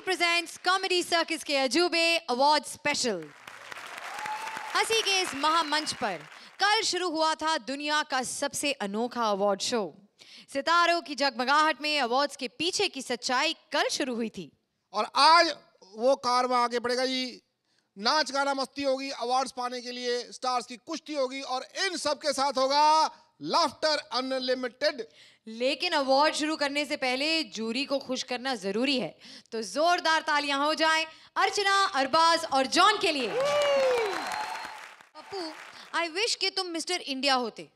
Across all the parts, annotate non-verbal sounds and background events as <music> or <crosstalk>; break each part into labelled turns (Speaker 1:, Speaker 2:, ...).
Speaker 1: presents Comedy Circus के अजूबे award special हँसी के इस महामंच पर, कल शुरू हुआ था दुनिया का सबसे अनोखा अवार्ड शो सितारों की जगमगाहट में अवार्ड्स के पीछे की सच्चाई कल शुरू हुई थी।
Speaker 2: और आज वो कारवा आगे बढ़ेगा जी। नाच गाना मस्ती होगी अवार्ड्स पाने के लिए स्टार्स की कुश्ती होगी और इन सब के साथ होगा लाफ्टर अनलिमिटेड
Speaker 1: लेकिन अवार्ड शुरू करने से पहले जूरी को खुश करना ज़रूरी है। तो जोरदार तालियाँ हो जाएँ अर्चना अरबाज और जॉन के लिए। पप्पू आई विश कि तुम मिस्टर इंडिया होते।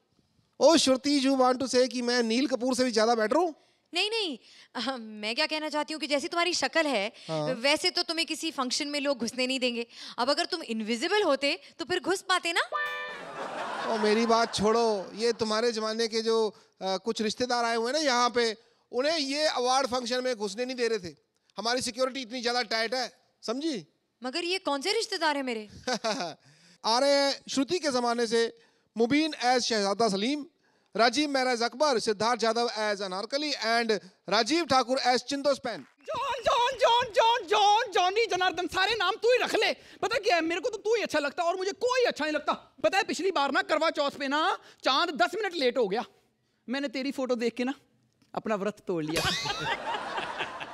Speaker 2: ओ Shruti you want to say कि मैं नील कपूर से भी ज़्यादा बेटर हूँ?
Speaker 1: नहीं नहीं अह, मैं क्या कहना चाहती हूँ कि जैसी तुम्हारी शक्ल है
Speaker 2: हाँ।
Speaker 1: वैसे तो तुम्हें किसी फ़ंक्शन में लोग घुसने नहीं देंगे। अब अगर तुम इनविजिबल होते तो फिर घुस पाते ना?
Speaker 2: ओ मेरी बात छोड़ो ये तुम्हारे जमाने के जो कुछ रिश्तेदार आए हुए हैं ना यहाँ पे उन्हें ये अवार्ड फ़ंक्शन में घुसने नहीं दे रहे थे। हमारी सिक्योरिटी इतनी ज़्यादा टाइट है समझी?
Speaker 1: मगर ये कौन से रिश्तेदार है मेरे? <laughs>
Speaker 2: आ रहे हैं श्रुति के जमाने से Mubeen as Shahzada Salim Rajiv Maharaj Akbar Siddharth Yadav as Anarkali and Rajiv Thakur as Chindo span.
Speaker 3: John John John John John Johnny Janardan सारे नाम तू ही रख ले। पता क्या है मेरे को तो तू ही अच्छा लगता और मुझे कोई अच्छा नहीं लगता। पता है पिछली बार ना करवा चौथ पे ना चाँद दस मिनट लेट हो गया। मैंने तेरी फ़ोटो देख के ना अपना व्रत तोड़ लिया।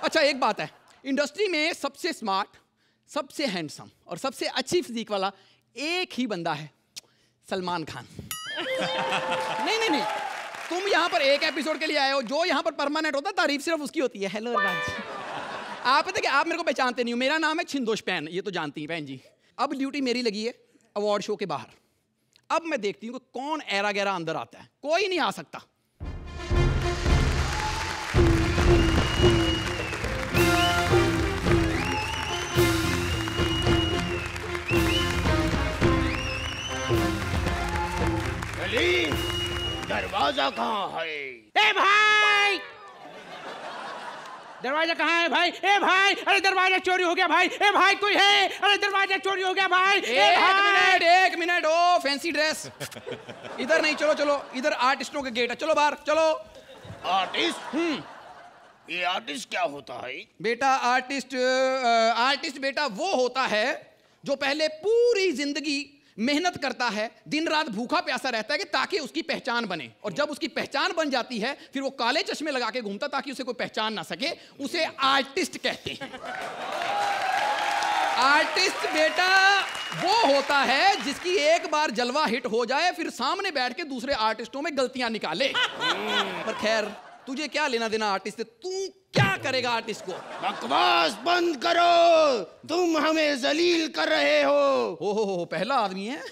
Speaker 3: अच्छा एक बात है। इंडस्ट्री में सबसे स्मार्ट, सबसे हैंडसम और सबसे अच्छी फिजिक वाला एक ही बंदा है, सलमान खान। नहीं नहीं नहीं। तुम यहाँ पर एक एपिसोड के लिए आए हो, जो यहाँ पर परमानेंट होता है, तारीफ़ सिर्फ़ उसकी होती है। हेलो आप क्या आप मेरे को पहचानते नहीं हो। मेरा नाम है छिंदोश पैन, ये तो जानती हैं बहन जी। अब ड्यूटी मेरी लगी है अवार्ड शो के बाहर। अब मैं देखती हूँ कि कौन एरा गैरा अंदर आता है। कोई नहीं आ सकता।
Speaker 4: सलीम दरवाज़ा कहाँ है? ए भाई! दरवाज़ा कहाँ है भाई? ए भाई! अरे दरवाज़ा चोरी हो गया भाई! ए भाई कोई है? अरे दरवाज़ा चोरी हो गया भाई! ए
Speaker 3: एक
Speaker 4: भाई!
Speaker 3: मिनट एक मिनट ओ फैंसी ड्रेस इधर नहीं चलो चलो। इधर आर्टिस्टों के गेट है। चलो बाहर चलो।
Speaker 4: Artist hmm. ये आर्टिस्ट क्या होता है?
Speaker 3: बेटा आर्टिस्ट आर्टिस्ट बेटा वो होता है जो पहले पूरी ज़िंदगी मेहनत करता है दिन रात भूखा प्यासा रहता है कि ताकि उसकी पहचान बने। और जब उसकी पहचान बन जाती है फिर वो काले चश्मे लगा के घूमता ताकि उसे कोई पहचान ना सके। उसे आर्टिस्ट कहते हैं। आर्टिस्ट बेटा वो होता है जिसकी एक बार जलवा हिट हो जाए फिर सामने बैठ के दूसरे आर्टिस्टों में गलतियाँ निकाले। पर खैर तुझे क्या लेना देना आर्टिस्ट से तू क्या करेगा आर्टिस्ट को?
Speaker 4: बकवास बंद करो। तुम हमें जलील कर रहे हो
Speaker 3: हो हो हो पहला आदमी है।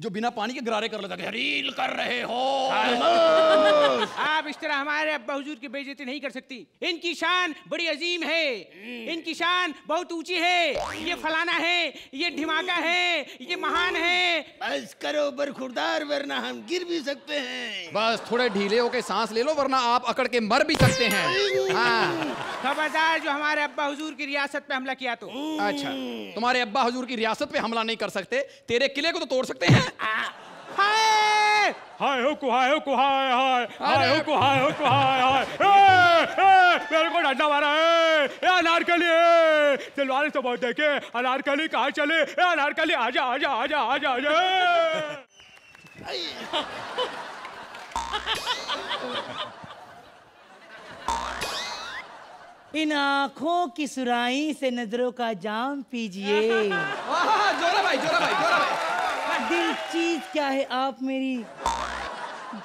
Speaker 3: जो बिना पानी के गरारे कर लेता है रील कर रहे हो।
Speaker 5: आप इस तरह हमारे अब्बा हुजूर की बेइज्जती नहीं कर सकती। इनकी शान बड़ी अजीम है। इनकी शान बहुत ऊँची है। ये फलाना है ये ढिमाका है ये महान है।
Speaker 4: बस करो बरखुरदार वरना हम गिर भी सकते हैं।
Speaker 3: बस थोड़े ढीले होके सांस ले लो वरना आप अकड़ के मर भी सकते हैं। हाँ।
Speaker 5: खबरदार जो हमारे अब्बा हुजूर की रियासत पे हमला किया तो।
Speaker 3: अच्छा तुम्हारे अब्बा हजूर की रियासत पे हमला नहीं कर सकते। तेरे किले को तो तोड़ सकते हैं।
Speaker 5: हाय
Speaker 6: हाय हो कुहाय हो कुहाय हाय हाय हो कुहाय हो हाय ए, ए, मेरे को डंडा मारा है ए अनारकली ए, दिलवाले से बहुत देखे अनारकली कहाँ चले? ए अनारकली आजा आजा आजा आजा आजा ए।
Speaker 7: इन आँखों की सुराई से नज़रों का जाम पीजिए। <laughs>
Speaker 3: जोरा भाई जोरा भाई जोरा भाई।
Speaker 7: दिल चीज़ क्या है? आप मेरी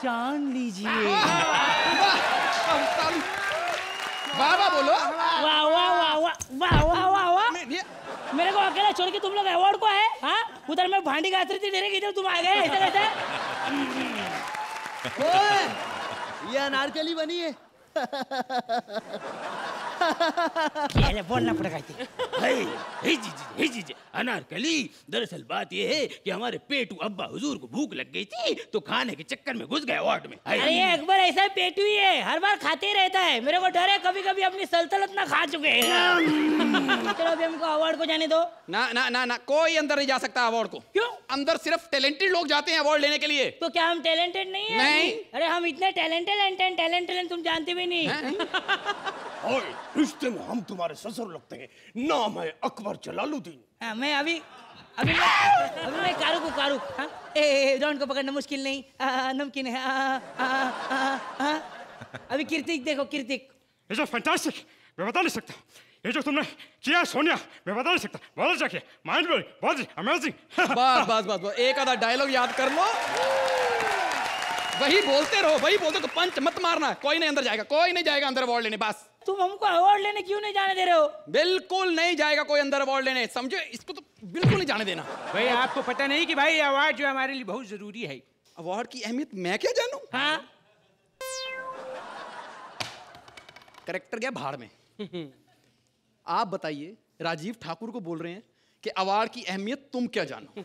Speaker 7: जान लीजिए।
Speaker 3: वाह वाह बोलो।
Speaker 7: वाह वाह वाह वाह वाह वाह वाह वाह। मेरे को अकेला छोड़ के तुम लोग अवार्ड को है हाँ? उधर मैं भांडी रही थी डेरे की इधर तुम आ गए। ऐसे कैसे
Speaker 8: ये अनारकली बनी है। <laughs>
Speaker 7: अरे बोलना पड़ेगा।
Speaker 4: हे, हे जी जी जी जी अनारकली दरअसल बात ये है कि हमारे पेटू अब्बा हुजूर को भूख लग गई थी तो खाने के चक्कर में घुस गए वार्ड में।
Speaker 7: अरे अकबर ऐसा पेटू ही है हर बार खाते रहता है। मेरे को डर है कभी कभी अपनी सल्तनत ना खा चुके हैं। <laughs> चलो अभी हमको अवार्ड को जाने दो।
Speaker 3: ना ना ना ना कोई अंदर नहीं जा सकता अवार्ड को।
Speaker 7: क्यों?
Speaker 3: अंदर सिर्फ़ टैलेंटेड लोग जाते हैं अवार्ड लेने के लिए।
Speaker 7: तो क्या हम टैलेंटेड नहीं है?
Speaker 3: नहीं।
Speaker 7: अरे हम इतने टैलेंटेड टैलेंटेड टैलेंट टैलेंट तुम जानते भी नहीं। <laughs>
Speaker 4: ओए रिश्ते में हम तुम्हारे ससुर लगते हैं। नाम है अकबर जलालुद्दीन।
Speaker 7: हाँ, मैं अभी अभी मैं अभी मैं कारुक हूँ कारुक हाँ? ए, ए को पकड़ना मुश्किल नहीं। नमकीन है। आ, आ, आ, आ, अभी कीर्तिक देखो कीर्तिक
Speaker 6: इट्स फैंटास्टिक मैं बता नहीं सकता। ये जो तुमने किया सोनिया मैं बता नहीं सकता। बहुत अच्छा किया। माइंड ब्लोइंग बहुत अमेजिंग <laughs>
Speaker 3: बस बस बस बस। एक आधा डायलॉग याद कर लो। वही बोलते रहो वही बोलते तो पंच मत मारना। कोई नहीं अंदर जाएगा कोई नहीं जाएगा अंदर अवार्ड लेने बस।
Speaker 7: तुम हमको अवार्ड लेने क्यों नहीं जाने दे रहे हो?
Speaker 3: बिल्कुल नहीं जाएगा कोई अंदर अवार्ड लेने। समझो? इसको तो बिल्कुल नहीं जाने देना।
Speaker 5: भाई आपको पता नहीं कि भाई अवार्ड जो है हमारे लिए बहुत ज़रूरी है।
Speaker 3: अवार्ड की अहमियत मैं क्या जानू?
Speaker 7: हाँ।
Speaker 3: करेक्टर गया भाड़ में। <laughs> आप बताइए राजीव ठाकुर को बोल रहे हैं कि अवार्ड की अहमियत तुम क्या जानो?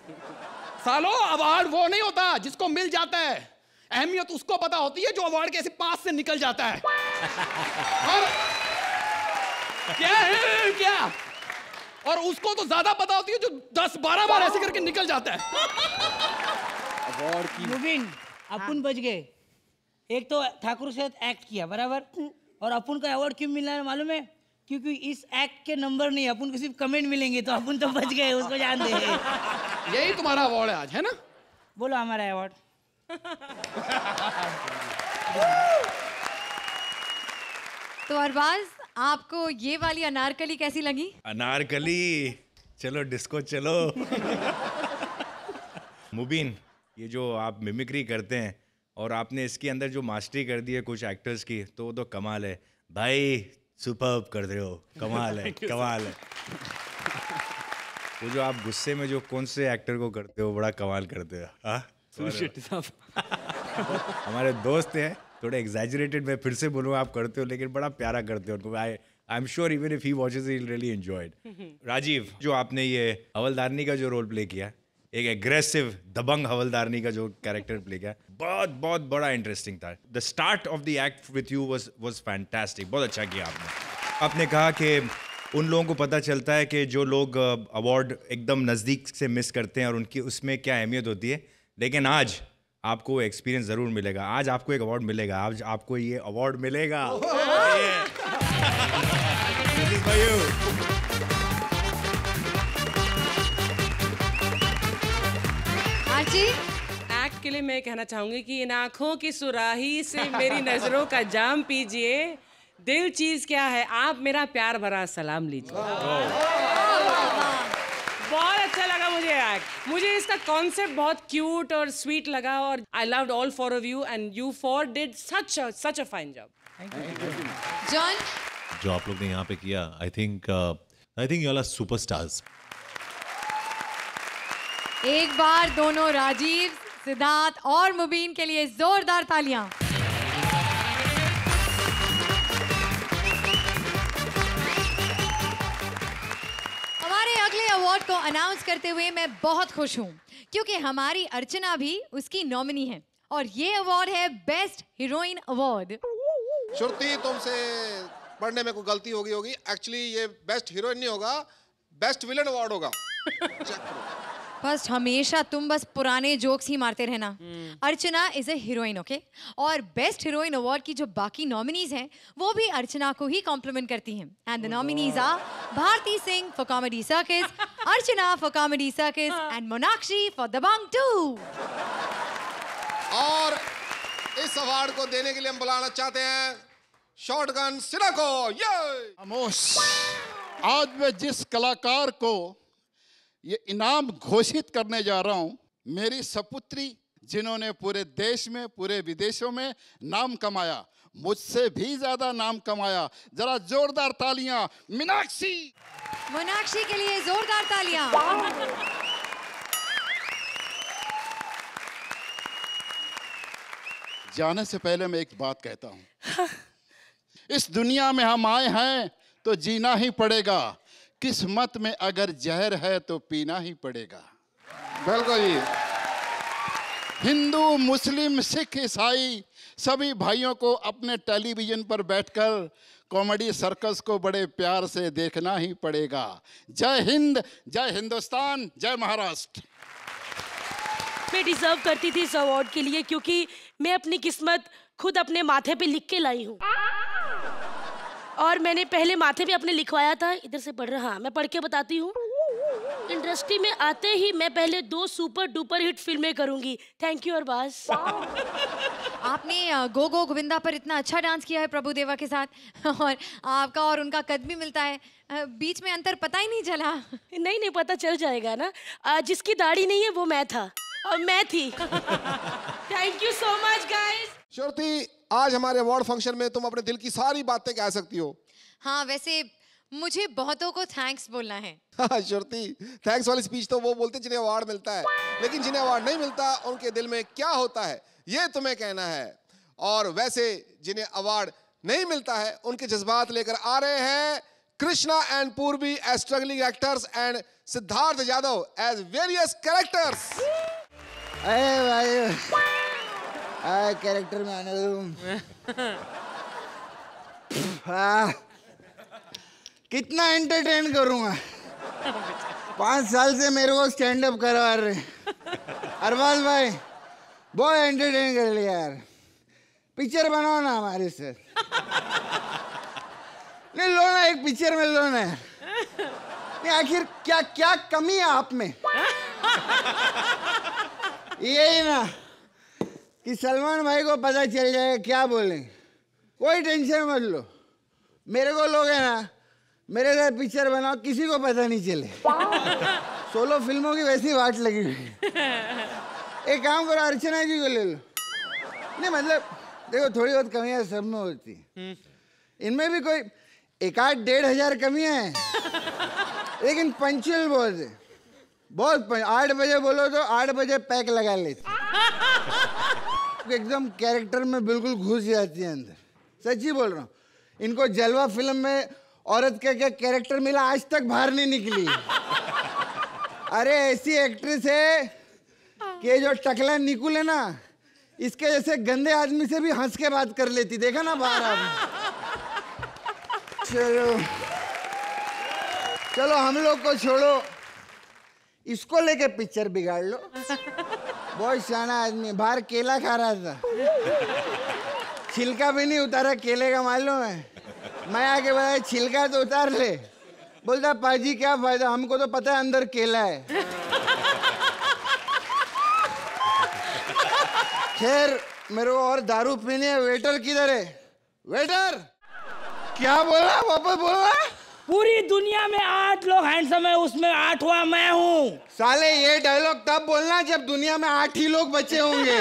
Speaker 3: सालो अवार्ड वो नहीं होता जिसको मिल जाता है। अहमियत उसको पता होती है जो अवार्ड के ऐसे पास से निकल जाता है। <laughs> और क्या है क्या? और उसको तो ज़्यादा पता होती है जो दस बारह बार ऐसे करके निकल जाता है। अवार्ड की।
Speaker 7: मुबिन अपन बच गए। एक तो ठाकुर से एक्ट किया बराबर? और अपन को अवार्ड क्यों मिलना है मालूम है? क्योंकि इस एक्ट के नंबर नहीं अपन को सिर्फ़ कमेंट मिलेंगे तो अपन तो बच गए उसको जान दे।
Speaker 3: यही तुम्हारा अवार्ड है आज है ना?
Speaker 7: बोलो हमारा अवार्ड
Speaker 1: तो अरबाज आपको ये वाली अनारकली कैसी लगी?
Speaker 9: अनारकली? चलो डिस्को चलो। <laughs> मुबीन ये जो आप मिमिक्री करते हैं और आपने इसके अंदर जो मास्टरी कर दी है कुछ एक्टर्स की तो वो तो कमाल है। भाई सुपर कर रहे हो। कमाल है <laughs> कमाल है। वो जो आप गुस्से में जो कौन से एक्टर को करते हो बड़ा कमाल करते हो हाँ? <laughs> हमारे दोस्त हैं थोड़े एग्जैजरेटेड मैं फिर से बोलूँ आप करते हो लेकिन बड़ा प्यारा करते हो उनको। I I am sure even if he watches he really enjoyed Rajiv जो आपने ये हवलदारनी का जो रोल प्ले किया एक एग्रेसिव दबंग हवलदारनी का जो कैरेक्टर प्ले किया बहुत बहुत बड़ा इंटरेस्टिंग था। The start of the act with you was was fantastic बहुत अच्छा किया आपने। आपने कहा कि उन लोगों को पता चलता है कि जो लोग अवार्ड एकदम नज़दीक से मिस करते हैं और उनकी उसमें क्या अहमियत होती है। लेकिन आज आपको एक्सपीरियंस ज़रूर मिलेगा। आज आपको एक अवार्ड मिलेगा। आज आपको ये अवार्ड मिलेगा।
Speaker 10: एक्ट <laughs> के लिए मैं कहना चाहूँगी कि इन आँखों की सुराही से मेरी नज़रों का जाम पीजिए। दिल चीज़ क्या है? आप मेरा प्यार भरा सलाम लीजिए। मुझे मुझे इसका कॉन्सेप्ट बहुत क्यूट और स्वीट लगा और I loved all four of you and you four did such such a fine job
Speaker 1: John
Speaker 11: जो आप लोग ने यहाँ पे किया I think I think you are superstars
Speaker 1: एक बार दोनों राजीव सिद्धार्थ और मुबीन के लिए जोरदार तालियाँ। अवार्ड को अनाउंस करते हुए मैं बहुत खुश हूँ, क्योंकि हमारी अर्चना भी उसकी नॉमिनी है, और ये अवार्ड है बेस्ट हीरोइन अवार्ड
Speaker 2: श्रुति, तुमसे पढ़ने में कोई गलती होगी होगी। एक्चुअली ये बेस्ट हीरोइन नहीं होगा बेस्ट विलन अवार्ड होगा। <laughs>
Speaker 1: बस हमेशा तुम बस पुराने जोक्स ही मारते रहना। Archana is a heroine okay और बेस्ट हीरोइन अवार्ड की जो बाकी नॉमिनीज हैं वो भी अर्चना को ही कॉम्प्लीमेंट करती हैं। And the nominees are Bharti Singh for comedy circus Archana for comedy circus and Monakshi for Dabangg two
Speaker 2: और इस अवार्ड को देने के लिए हम बुलाना चाहते हैं शॉटगन सिरा को ये
Speaker 12: खामोश। आज मैं जिस कलाकार को ये इनाम घोषित करने जा रहा हूँ मेरी सपुत्री जिन्होंने पूरे देश में पूरे विदेशों में नाम कमाया मुझसे भी ज़्यादा नाम कमाया। जरा जोरदार तालियाँ मीनाक्षी!
Speaker 1: मीनाक्षी के लिए जोरदार तालियाँ।
Speaker 12: जाने से पहले मैं एक बात कहता हूँ। इस दुनिया में हम आए हैं तो जीना ही पड़ेगा। किस्मत में अगर जहर है तो पीना ही पड़ेगा।
Speaker 2: बिल्कुल जी
Speaker 12: हिंदू, मुस्लिम, सिख, ईसाई सभी भाइयों को अपने टेलीविज़न पर बैठकर कॉमेडी सर्कस को बड़े प्यार से देखना ही पड़ेगा। जय हिंद, जय हिंदुस्तान, जय महाराष्ट्र।
Speaker 13: मैं डिजर्व करती थी इस अवार्ड के लिए क्योंकि मैं अपनी किस्मत खुद अपने माथे पे लिख के लाई हूँ। और मैंने पहले माथे पे अपने लिखवाया था इधर से पढ़ रहा मैं पढ़ के बताती हूँ। इंडस्ट्री में आते ही मैं पहले दो सुपर डुपर हिट फ़िल्में करूँगी। थैंक यू और बस
Speaker 1: आपने गो गो गोविंदा पर इतना अच्छा डांस किया है प्रभु देवा के साथ और आपका और उनका कद भी मिलता है। बीच में अंतर पता ही नहीं चला।
Speaker 13: नहीं नहीं पता चल जाएगा ना। जिसकी दाढ़ी नहीं है वो मैं था। और मैं थी। Thank you so much guys
Speaker 2: Shruti आज हमारे अवार्ड फ़ंक्शन में तुम अपने दिल की सारी बातें कह सकती हो।
Speaker 1: हाँ वैसे मुझे बहुतों को थैंक्स बोलना है। <laughs>
Speaker 2: हाँ श्रुति थैंक्स वाली स्पीच तो वो बोलते जिन्हें अवार्ड मिलता है। लेकिन जिन्हें अवार्ड नहीं मिलता उनके दिल में क्या होता है ये तुम्हें कहना है। और वैसे जिन्हें अवार्ड नहीं मिलता है उनके जज्बात लेकर आ रहे हैं Krishna and Purvi as struggling actors and Siddharth Yadav as various characters
Speaker 14: भाई। आ, कैरेक्टर में आने दो। कितना एंटरटेन करूँगा पाँच साल से मेरे को स्टैंड अप करवा रहे अरबाज भाई बहुत एंटरटेन कर लिया यार। पिक्चर बनाओ ना हमारे से। नहीं लो ना एक पिक्चर में लो ना। नहीं आखिर क्या क्या कमी है आप में? यही ना। कि सलमान भाई को पता चल जाएगा क्या बोलेंगे कोई टेंशन मत लो। मेरे को लोग है ना मेरे साथ पिक्चर बनाओ किसी को पता नहीं चले। सोलो फ़िल्मों की वैसी वाट लगी हुई एक काम करो अर्चना जी को ले लो। नहीं मतलब देखो थोड़ी बहुत कमियाँ सब में होती हैं। इनमें भी कोई एक आध डेढ़ हज़ार कमियाँ हैं। लेकिन पंचुअल बहुत है। बहुत आठ बजे बोलो तो आठ बजे पैक लगा लेते। एकदम कैरेक्टर में बिल्कुल घुस जाती है अंदर। सच्ची बोल रहा हूँ। इनको जलवा फ़िल्म में औरत का क्या कैरेक्टर मिला, आज तक बाहर नहीं निकली। अरे, ऐसी एक्ट्रेस है कि जो टकला निकुल है ना, इसके जैसे गंदे आदमी से भी हंस के बात कर लेती। देखा ना बाहर आप। चलो। चलो, हम लोग को छोड़ो। इसको लेके पिक्चर बिगाड़ लो। बहुत शाना आदमी बाहर केला खा रहा था। छिलका भी नहीं उतारा, केले का मालूम है। मैं आके बताया छिलका तो उतार ले। बोलता, पाजी, क्या फ़ायदा? हमको तो पता है अंदर केला है। खैर, मेरे को और दारू पीनी है, वेटर किधर है? वेटर! क्या बोला? वापस बोला
Speaker 7: पूरी दुनिया में आठ लोग हैंडसम है उसमें आठवां मैं हूँ।
Speaker 14: साले ये डायलॉग तब बोलना जब दुनिया में आठ ही लोग बचे होंगे।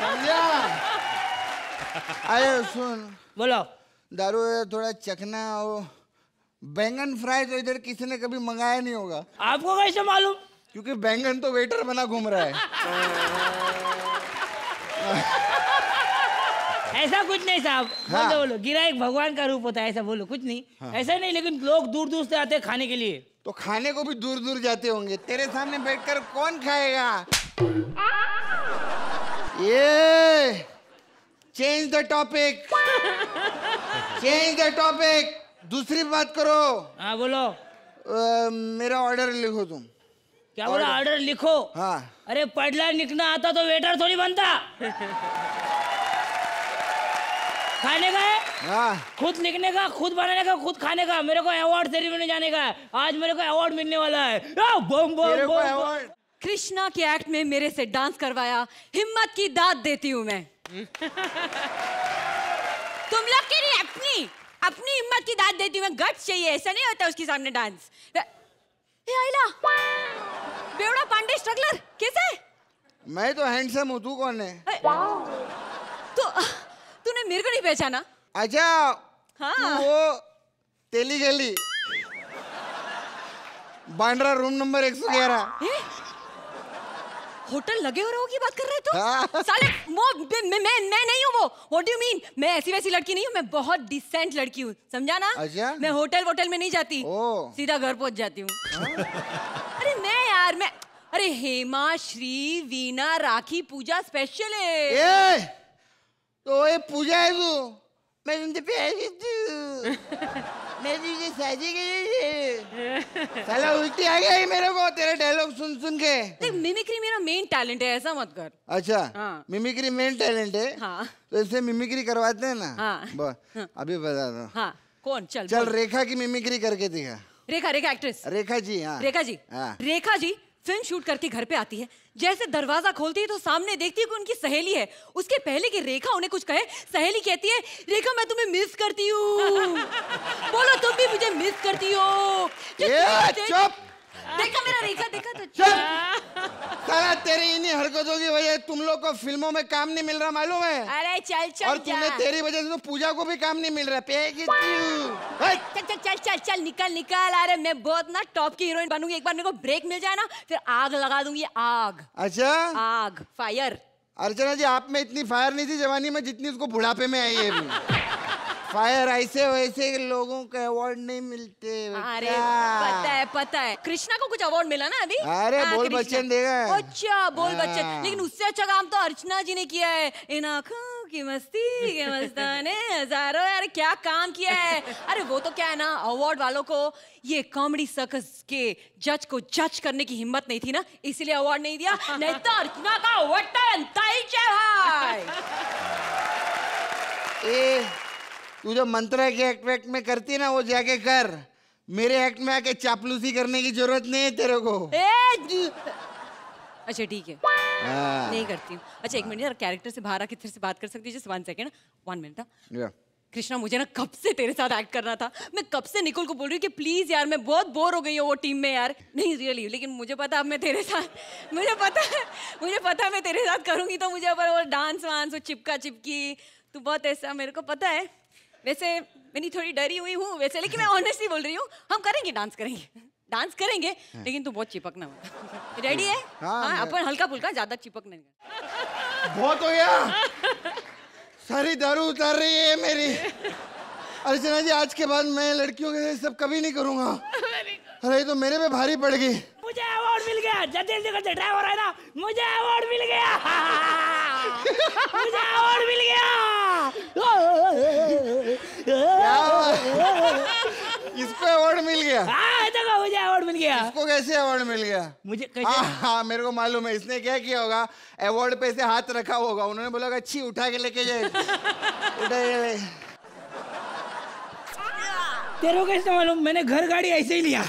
Speaker 14: समझा? आयो सुन।
Speaker 7: बोलो।
Speaker 14: दारू थोड़ा चखना हो बैंगन फ्राई तो इधर किसी ने कभी मंगाया नहीं होगा।
Speaker 7: आपको कैसे मालूम?
Speaker 14: क्योंकि बैंगन तो वेटर बना घूम रहा है। <laughs>
Speaker 7: ऐसा कुछ नहीं साहब।
Speaker 14: हाँ।
Speaker 7: बोलो। बोलो गिरा एक भगवान का रूप होता है ऐसा बोलो कुछ नहीं।
Speaker 14: हाँ।
Speaker 7: ऐसा नहीं लेकिन लोग दूर दूर से आते हैं खाने के लिए।
Speaker 14: तो खाने को भी दूर दूर जाते होंगे। तेरे सामने बैठकर कौन खाएगा? ये change the topic change the topic दूसरी बात करो।
Speaker 7: हाँ बोलो।
Speaker 14: अ, मेरा ऑर्डर लिखो तुम।
Speaker 7: क्या बोला? ऑर्डर लिखो?
Speaker 14: हाँ।
Speaker 7: अरे पढ़ना लिखना आता तो वेटर थोड़ी बनता। खाने का है?
Speaker 14: हाँ।
Speaker 7: खुद लिखने का खुद बनाने का खुद खाने का। मेरे को अवार्ड सेरेमनी जाने का है। आज मेरे को अवार्ड मिलने वाला है। बम बम।
Speaker 15: कृष्णा के एक्ट में मेरे से डांस करवाया। हिम्मत की दाद देती हूँ मैं। तुम लोग की नहीं अपनी अपनी हिम्मत की दाद देती हूँ मैं। गट चाहिए ऐसा नहीं होता उसके सामने डांस ए आइला बेवड़ा पांडे स्ट्रगलर कैसे?
Speaker 14: मैं तो हैंडसम हूँ तू कौन है?
Speaker 15: तो तूने मेरे को नहीं पहचाना?
Speaker 14: अच्छा
Speaker 15: हाँ।
Speaker 14: तू वो तेली गली। बांद्रा रूम नंबर 111
Speaker 15: ए? होटल लगे हो रहो की बात कर रहे हो
Speaker 14: हाँ।
Speaker 15: साले वो मैं मैं मैं नहीं हूँ वो। व्हाट डू मीन मैं ऐसी वैसी लड़की नहीं हूँ मैं बहुत डिसेंट लड़की हूँ। समझा ना?
Speaker 14: अच्छा।
Speaker 15: मैं होटल वोटल में नहीं जाती। सीधा घर पहुँच जाती हूँ। अरे मैं यार मैं अरे हेमा श्री वीना राखी पूजा स्पेशल है।
Speaker 14: ए तो ये पूजा है तू? मैं तुमसे प्यारी तू <laughs> मैं तुझे शादी के साला उल्टी आ गई मेरे को तेरे डायलॉग सुन सुन के।
Speaker 15: देख मिमिक्री मेरा मेन टैलेंट है ऐसा मत कर।
Speaker 14: अच्छा
Speaker 15: हाँ।
Speaker 14: मिमिक्री मेन टैलेंट है?
Speaker 15: हाँ।
Speaker 14: तो इससे मिमिक्री करवाते हैं ना?
Speaker 15: हाँ।
Speaker 14: बस, अभी बता दो।
Speaker 15: हाँ कौन? चल
Speaker 14: चल रेखा की मिमिक्री करके दिखा।
Speaker 15: रेखा रेखा एक्ट्रेस
Speaker 14: रेखा जी हाँ।
Speaker 15: रेखा जी।
Speaker 14: हाँ।
Speaker 15: रेखा जी फ़िल्म शूट करके घर पे आती है। जैसे दरवाज़ा खोलती है तो सामने देखती है कि उनकी सहेली है। उसके पहले की रेखा उन्हें कुछ कहे सहेली कहती है रेखा मैं तुम्हें मिस करती हूँ। <laughs> बोलो तुम भी मुझे मिस करती हो।
Speaker 14: चुप।
Speaker 15: देखा मेरा रेखा देखा तो
Speaker 14: चुप साला तेरी इन्हीं हरकतों की वजह तुम लोग को फ़िल्मों में काम नहीं मिल रहा मालूम है?
Speaker 15: अरे चल चल
Speaker 14: और तुम्हें
Speaker 15: जा।
Speaker 14: तेरी वजह से तो पूजा को भी काम नहीं मिल रहा
Speaker 15: चल चल चल चल चल निकल निकल। अरे मैं बहुत ना टॉप की हीरोइन बनूँगी। एक बार मेरे को ब्रेक मिल जाए ना फिर आग लगा दूँगी आग।
Speaker 14: अच्छा?
Speaker 15: आग फायर
Speaker 14: अर्चना जी आप में इतनी फायर नहीं थी जवानी में जितनी उसको बुढ़ापे में आई है <laughs> फायर ऐसे वैसे लोगों को अवार्ड नहीं मिलते
Speaker 15: अरे पता है पता है। कृष्णा को कुछ अवार्ड मिला ना अभी?
Speaker 14: अरे,
Speaker 15: हाँ,
Speaker 14: बोल बच्चन देगा।
Speaker 15: अच्छा बोल
Speaker 14: हाँ।
Speaker 15: बच्चन। लेकिन उससे अच्छा काम तो अर्चना जी ने किया है। इन आँखों की मस्ती के मस्ताने हज़ारों यार क्या काम किया है। अरे वो तो क्या है ना अवार्ड वालों को ये कॉमेडी सर्कस के जज को जज करने की हिम्मत नहीं थी ना इसीलिए अवार्ड नहीं दिया। नहीं तो अर्चना का अवार्ड तो बनता भाई। <laughs>
Speaker 14: ए तू जो मंत्र के एक्ट वैक्ट में करती है ना वो जाके कर। मेरे एक्ट में आके चापलूसी करने की ज़रूरत नहीं है तेरे को।
Speaker 15: ए, अच्छा ठीक है।
Speaker 14: हाँ।
Speaker 15: नहीं करती हूँ। अच्छा एक मिनट यार कैरेक्टर से बाहर आके तेरे से बात कर सकती है? Just one second one minute Krishna मुझे ना कब से तेरे साथ एक्ट करना था? मैं कब से निकुल को बोल रही हूँ कि प्लीज़ यार मैं बहुत बोर हो गई हूँ वो टीम में यार। नहीं रियली लेकिन मुझे पता अब मैं तेरे साथ मुझे पता है मुझे पता है मैं तेरे साथ करूँगी तो मुझे अब वो डांस वांस वो चिपका चिपकी तू बहुत ऐसा मेरे को पता है। वैसे मैंने थोड़ी डरी हुई हूँ वैसे लेकिन मैं ऑनेस्टली बोल रही हूँ हम करेंगे डांस करेंगे। डांस करेंगे लेकिन तू बहुत चिपकना रेडी है।
Speaker 14: हाँ,
Speaker 15: हाँ अपन हल्का फुल्का ज़्यादा चिपकने नहीं
Speaker 14: बहुत हो गया। सारी दारू उतार रही है मेरी। अर्चना जी आज के बाद मैं लड़कियों के सब कभी नहीं करूँगा। अरे तो मेरे पे भारी पड़ गई।
Speaker 7: मुझे अवार्ड मिल गया। जल्दी जल्दी करते ड्राइवर है ना मुझे अवार्ड मिल गया। मुझे अवार्ड मिल गया।
Speaker 14: इसको अवार्ड मिल गया।
Speaker 7: हाँ देखो मुझे अवार्ड मिल गया।
Speaker 14: इसको कैसे अवार्ड मिल गया?
Speaker 7: मुझे
Speaker 14: हाँ हाँ मेरे को मालूम है इसने क्या किया होगा? अवार्ड पे से हाथ रखा होगा। उन्होंने बोला अच्छी उठा के लेके जाए। <laughs> उठा के ले।
Speaker 7: तेरे को कैसे मालूम? मैंने घर गाड़ी ऐसे ही लिया।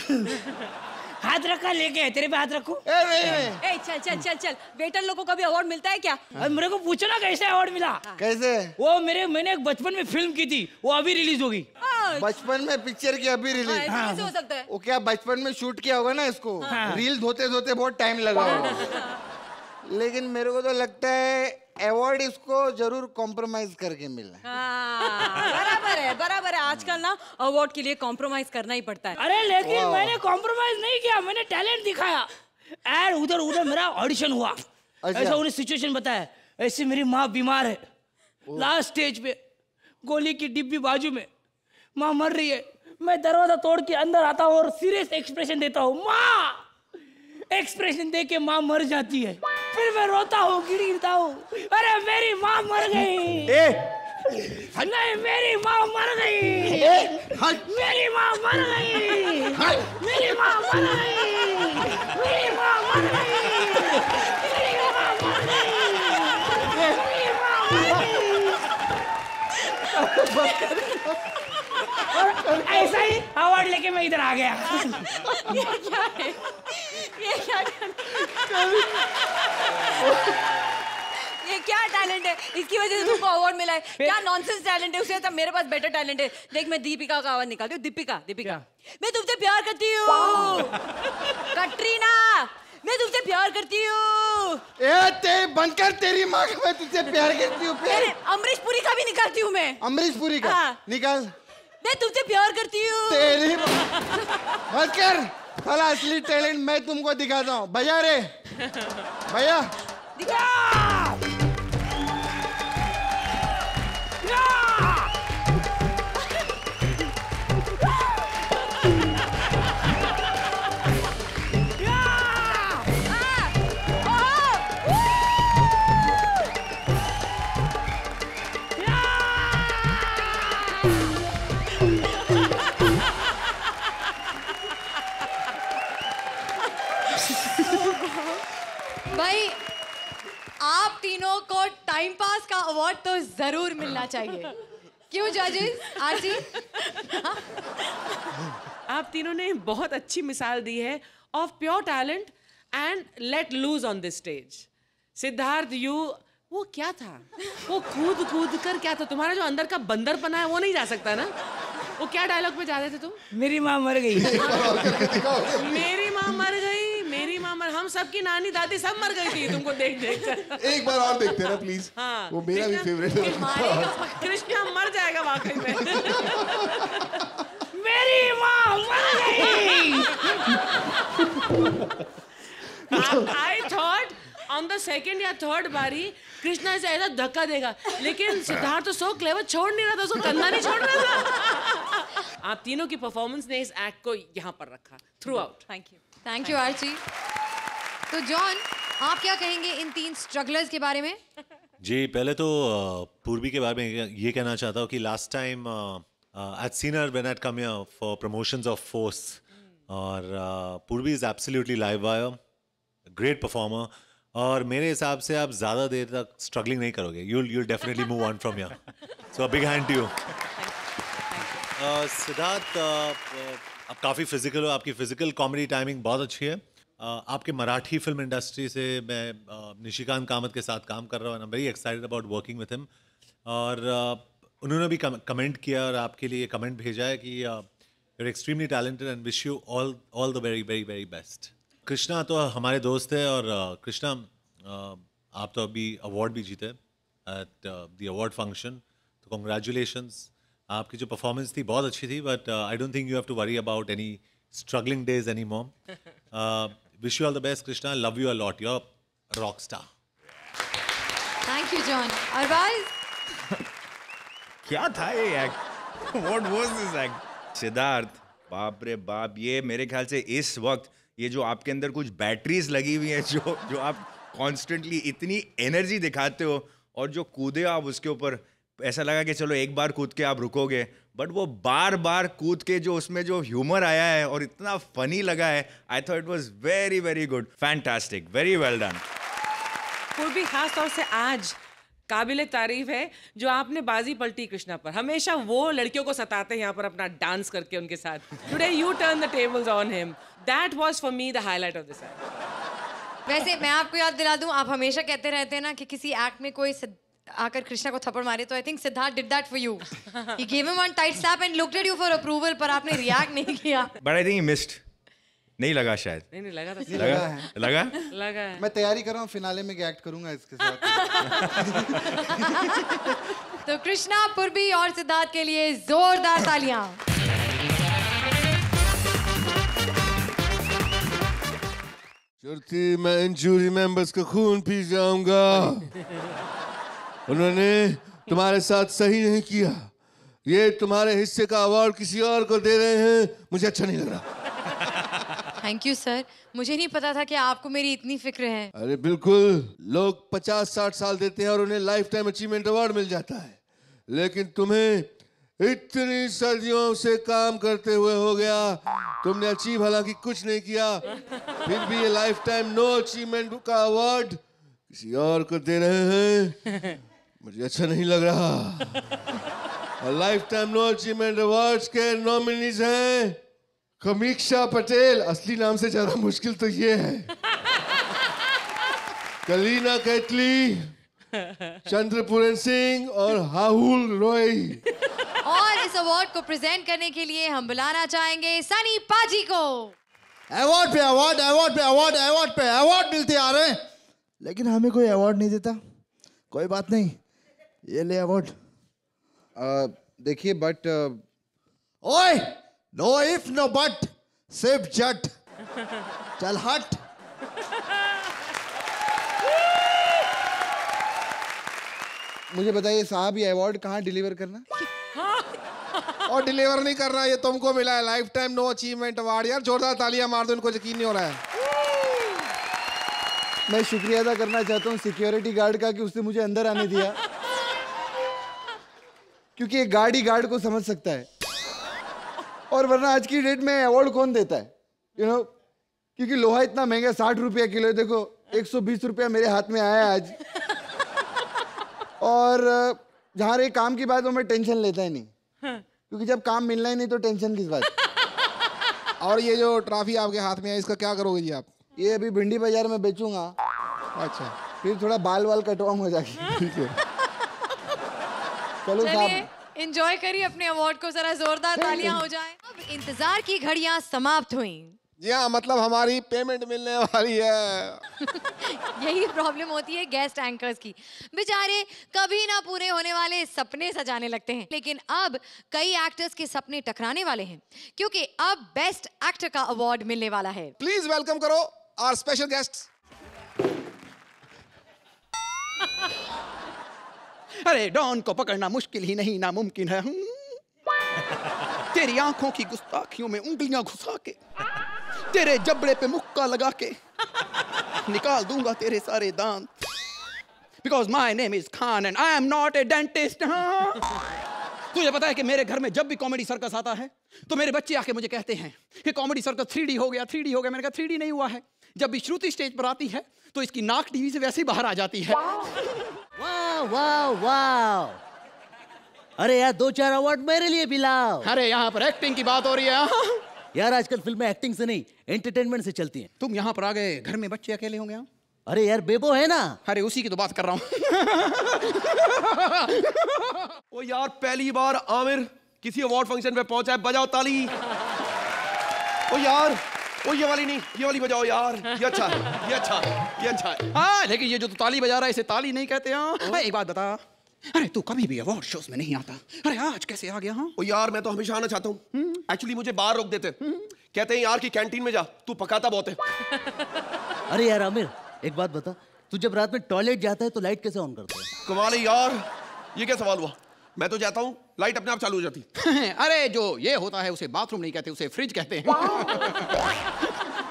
Speaker 7: हाथ रखा लेके तेरे पे हाथ रखू?
Speaker 15: ए ए, ए, ए, चल चल चल चल। वेटर लोगों को कभी अवार्ड मिलता है क्या?
Speaker 7: और मेरे को पूछो ना कैसे अवार्ड मिला?
Speaker 14: कैसे?
Speaker 7: वो मेरे मैंने एक बचपन में फ़िल्म की थी। वो अभी रिलीज़ होगी।
Speaker 14: बचपन में पिक्चर की अभी रिलीज़
Speaker 15: हाँ, हो। सकता है?
Speaker 14: वो क्या बचपन में शूट किया होगा ना इसको?
Speaker 15: हाँ।
Speaker 14: रील धोते धोते बहुत टाइम लगा होगा। लेकिन मेरे को तो लगता है अवार्ड इसको ज़रूर कॉम्प्रोमाइज करके मिला
Speaker 15: हाँ, बराबर है बराबर है। आजकल ना अवार्ड के लिए कॉम्प्रोमाइज करना ही पड़ता है।
Speaker 7: अरे लेकिन मैंने कॉम्प्रोमाइज नहीं किया मैंने टैलेंट दिखाया। यार उधर उधर मेरा ऑडिशन हुआ।
Speaker 14: अच्छा।
Speaker 7: ऐसा उन्हें सिचुएशन बताया ऐसे मेरी माँ बीमार है। लास्ट स्टेज पे गोली की डिब्बी बाजू में माँ मर रही है। मैं दरवाज़ा तोड़ के अंदर आता हूँ और सीरियस एक्सप्रेशन देता हूँ माँ! एक्सप्रेशन दे के माँ मर जाती है। फिर मैं रोता हूँ गिरता हूँ। अरे मेरी माँ मर गई। नहीं मेरी माँ मर गई। मेरी माँ मर गई। मेरी माँ मर गई। मेरी माँ मर गई। मेरी माँ मर गई। मेरी माँ मर गई। और ऐसा ही अवार्ड लेके मैं इधर आ गया।
Speaker 15: ये <laughs> क्या है? <laughs> ये क्या ये क्या टैलेंट है? इसकी वजह से तुमको अवार्ड मिला है। क्या नॉनसेंस टैलेंट है? उससे तब मेरे पास बेटर टैलेंट है। देख मैं दीपिका का आवाज़ निकालती हूँ। दीपिका दीपिका। मैं तुमसे प्यार करती हूँ। कटरीना मैं तुमसे प्यार करती हूँ।
Speaker 14: ए ते बंद तेरी माँ का मैं तुझसे प्यार करती हूँ
Speaker 15: अमरीश पुरी का भी निकालती हूँ मैं।
Speaker 14: अमरीश पुरी का?
Speaker 15: हाँ।
Speaker 14: निकाल।
Speaker 15: मैं तुमसे प्यार करती हूँ।
Speaker 14: तेरी बंद कर साला असली टैलेंट मैं तुमको दिखाता हूँ। भैया रे। भैया।
Speaker 15: दिखा।
Speaker 1: अवार्ड तो ज़रूर मिलना चाहिए। क्यों जजेस आरती?
Speaker 10: आप तीनों ने बहुत अच्छी मिसाल दी है of pure talent and let loose on this stage Siddharth you वो क्या था? वो कूद कूद कर क्या था? तुम्हारा जो अंदर का बंदर पना है वो नहीं जा सकता ना? वो क्या डायलॉग पे जा रहे थे तुम?
Speaker 7: मेरी माँ मर गई।
Speaker 10: मेरी माँ मर गई। मर हम सबकी नानी दादी सब मर गई थी तुमको देख देख कर। <laughs>
Speaker 16: एक बार और देखते हैं ना प्लीज़
Speaker 10: हाँ।
Speaker 16: वो मेरा भी फेवरेट है।
Speaker 10: कृष्णा मर जाएगा वाकई में। <laughs>
Speaker 7: मेरी माँ मर गई। <laughs>
Speaker 10: I thought on the second या थर्ड बारी कृष्णा इसे ऐसा धक्का देगा। लेकिन सिद्धार्थ तो सो क्लेवर छोड़ नहीं रहा था उसको कंधा नहीं छोड़ रहा था। आप तीनों की परफॉर्मेंस ने इस एक्ट को यहाँ पर रखा। Throughout
Speaker 15: thank you
Speaker 1: thank you Aarti तो जॉन आप क्या कहेंगे इन तीन स्ट्रगलर्स के बारे में?
Speaker 11: जी पहले तो पूर्वी के बारे में ये कहना चाहता हूँ कि last time at seen her when I come for promotions of Force और Purvi is absolutely live wire great performer और मेरे हिसाब से आप ज़्यादा देर तक स्ट्रगलिंग नहीं करोगे. You you definitely move on from here so big hand to you Siddharth आप काफ़ी फ़िज़िकल हो. आपकी फ़िज़िकल कॉमेडी टाइमिंग बहुत अच्छी है. आपके मराठी फ़िल्म इंडस्ट्री से मैं निशिकांत कामत के साथ काम कर रहा हूँ very excited about working with him और उन्होंने भी कमेंट किया और आपके लिए कमेंट भेजा है कि your extremely talented and wish you all all the very very very best Krishna तो हमारे दोस्त है और कृष्णा आप तो अभी अवार्ड भी जीते एट द अवार्ड फ़ंक्शन तो कॉन्ग्रेचुलेशंस आपकी जो परफॉर्मेंस थी बहुत अच्छी थी but I don't think you have to worry about any struggling days any Uh, wish you all the best, Krishna. Love you a lot. You're a rock star.
Speaker 1: Thank you John Arbaaz
Speaker 9: क्या था ये act what was this act Siddharth बाप रे बाप ये मेरे ख्याल से इस वक्त ये जो आपके अंदर कुछ बैटरीज लगी हुई हैं <laughs> जो जो आप कॉन्स्टेंटली इतनी एनर्जी दिखाते हो और जो कूदे आप उसके ऊपर ऐसा लगा कि चलो एक बार कूद के आप रुकोगे बट वो बार बार कूद के जो उसमें जो ह्यूमर आया है और इतना फनी लगा है I thought it was very very good fantastic very well done
Speaker 10: Purvi खास तौर से आज काबिल तारीफ़ है जो आपने बाजी पलटी कृष्णा पर। हमेशा वो लड़कियों को सताते हैं यहाँ पर अपना डांस करके उनके साथ। Today you turn the tables on him that was for me the highlight of this
Speaker 1: वैसे मैं आपको याद दिला दूँ आप हमेशा कहते रहते हैं ना कि किसी एक्ट में कोई आकर कृष्णा को थप्पड़ मारे तो I think Siddharth did that for you he give him one tight slap and looked at you for approval पर आपने रिएक्ट नहीं किया।
Speaker 9: But I think he missed नहीं लगा शायद।
Speaker 10: नहीं नहीं लगा था।
Speaker 9: लगा?
Speaker 14: लगा है।
Speaker 9: लगा?
Speaker 10: लगा है।
Speaker 14: मैं तैयारी कर रहा हूँ फिनाले में एक्ट करूँगा इसके साथ। <laughs>
Speaker 1: तो कृष्णा पुरबी और सिद्धार्थ के लिए जोरदार तालियाँ।
Speaker 16: चुरती मैं इन जूरी मेंबर्स का खून पी जाऊँगा। <laughs> उन्होंने तुम्हारे साथ सही नहीं किया। ये तुम्हारे हिस्से का अवार्ड किसी और को दे रहे हैं मुझे अच्छा नहीं लग रहा।
Speaker 1: थैंक यू सर मुझे नहीं पता था कि आपको मेरी इतनी फ़िक्र है।
Speaker 16: अरे बिल्कुल लोग पचास साठ साल देते हैं और उन्हें लाइफ टाइम अचीवमेंट अवार्ड मिल जाता है। लेकिन तुम्हें इतनी सदियों से काम करते हुए हो गया। तुमने अचीव हालाँकि कुछ नहीं किया फिर भी ये लाइफ टाइम नो अचीवमेंट का अवार्ड किसी और को दे रहे हैं। <laughs> मुझे अच्छा नहीं लग रहा। और lifetime no achievement awards के नॉमिनीज हैं। कमीक्षा पटेल असली नाम से ज़्यादा मुश्किल तो ये है। <laughs> कलीना कैटली चंद्रपूरन सिंह और हाहुल रॉय।
Speaker 1: और इस अवार्ड को प्रेजेंट करने के लिए हम बुलाना चाहेंगे सनी पाजी को।
Speaker 17: अवार्ड पे अवार्ड अवार्ड पे अवार्ड अवार्ड पे अवार्ड मिलते आ रहे हैं। लेकिन हमें कोई अवार्ड नहीं देता। कोई बात नहीं। ये ले अवार्ड
Speaker 14: देखिए बट
Speaker 17: ओए नो इफ़ नो बट सिर्फ़ जट। चल हट।
Speaker 14: मुझे बताइए साहब ये अवार्ड कहाँ डिलीवर करना?
Speaker 16: और डिलीवर नहीं कर रहा ये तुमको मिला है। Lifetime no achievement award यार जोरदार तालियाँ मार दो इनको यकीन नहीं हो रहा है।
Speaker 14: मैं शुक्रिया अदा करना चाहता हूँ सिक्योरिटी गार्ड का कि उसने मुझे अंदर आने दिया। क्योंकि एक गार्ड ही गार्ड को समझ सकता है। और वरना आज की डेट में अवार्ड कौन देता है? यू नो क्योंकि लोहा इतना महँगा साठ रुपया किलो है देखो एक सौ बीस रुपया मेरे हाथ में आया है आज। और जहाँ रही काम की बात वो मैं टेंशन लेता ही नहीं। क्योंकि जब काम मिलना ही नहीं तो टेंशन किस बात?
Speaker 2: और ये जो ट्रॉफी आपके हाथ में है इसका क्या करोगे जी आप?
Speaker 14: ये अभी भिंडी बाज़ार में बेचूँगा।
Speaker 2: अच्छा।
Speaker 14: फिर थोड़ा बाल वाल कटवाऊँगा जाके।
Speaker 2: ठीक <laughs> है
Speaker 14: चलो
Speaker 1: चलिए
Speaker 14: साहब
Speaker 1: एंजॉय करिए अपने अवार्ड को जरा जोरदार तालियाँ हो जाए। अब इंतज़ार की घड़ियाँ समाप्त हुई।
Speaker 2: जी हाँ मतलब हमारी पेमेंट मिलने वाली है। <laughs>
Speaker 1: यही प्रॉब्लम होती है गेस्ट एंकर्स की। बेचारे कभी ना पूरे होने वाले सपने सजाने लगते हैं। लेकिन अब कई एक्टर्स के सपने टकराने वाले हैं। क्योंकि अब बेस्ट एक्टर का अवार्ड मिलने वाला है।
Speaker 2: प्लीज़ वेलकम करो आर स्पेशल गेस्ट
Speaker 3: अरे डॉन को पकड़ना मुश्किल ही नहीं, नामुमकिन है। हम्म। तेरी आँखों की गुस्ताखियों में उंगलियाँ घुसा के, तेरे जबड़े पे मुक्का लगा के, निकाल दूँगा तेरे सारे दांत। Because my name is Khan and I am not a dentist तुझे पता है कि मेरे घर में जब भी कॉमेडी सर्कस आता है तो मेरे बच्चे आके मुझे कहते हैं कि कॉमेडी सर्कस थ्री हो गया थ्री हो गया। मैंने कहा थ्री नहीं हुआ है। जब भी श्रुति स्टेज पर आती है तो इसकी नाक टीवी से वैसे ही बाहर आ जाती है।
Speaker 8: वाह। वाह वाह अरे यार दो चार अवार्ड मेरे लिए भी लाओ।
Speaker 3: अरे यहाँ पर एक्टिंग की बात हो रही है।
Speaker 8: यार आजकल फ़िल्में एक्टिंग से नहीं एंटरटेनमेंट से चलती हैं।
Speaker 3: तुम यहाँ पर आ गए घर में बच्चे अकेले होंगे हाँ?
Speaker 8: अरे यार बेबो है ना?
Speaker 3: अरे उसी की तो बात कर रहा हूँ। <laughs>
Speaker 18: ओ यार पहली बार आमिर किसी अवार्ड फ़ंक्शन पे पहुँचा है बजाओ ताली। ओ यार ओ ये वाली नहीं ये वाली बजाओ यार ये अच्छा है ये अच्छा है ये अच्छा। है
Speaker 3: हाँ लेकिन ये जो तू ताली बजा रहा है इसे ताली नहीं कहते हाँ। अरे, एक बात बता अरे तू कभी भी अवार्ड शोज़ में नहीं आता। अरे आज कैसे आ गया हाँ?
Speaker 18: ओ यार मैं तो हमेशा आना चाहता हूँ। एक्चुअली मुझे बाहर रोक देते। कहते हैं यार की कैंटीन में जा तू पकाता बहुत है। <laughs>
Speaker 8: अरे यार आमिर एक बात बता तू जब रात में टॉयलेट जाता है तो लाइट कैसे ऑन करता है?
Speaker 18: कमाल है यार ये क्या सवाल हुआ? मैं तो जाता हूँ लाइट अपने आप चालू हो जाती। <laughs>
Speaker 3: अरे जो ये होता है उसे बाथरूम नहीं कहते उसे फ्रिज कहते हैं।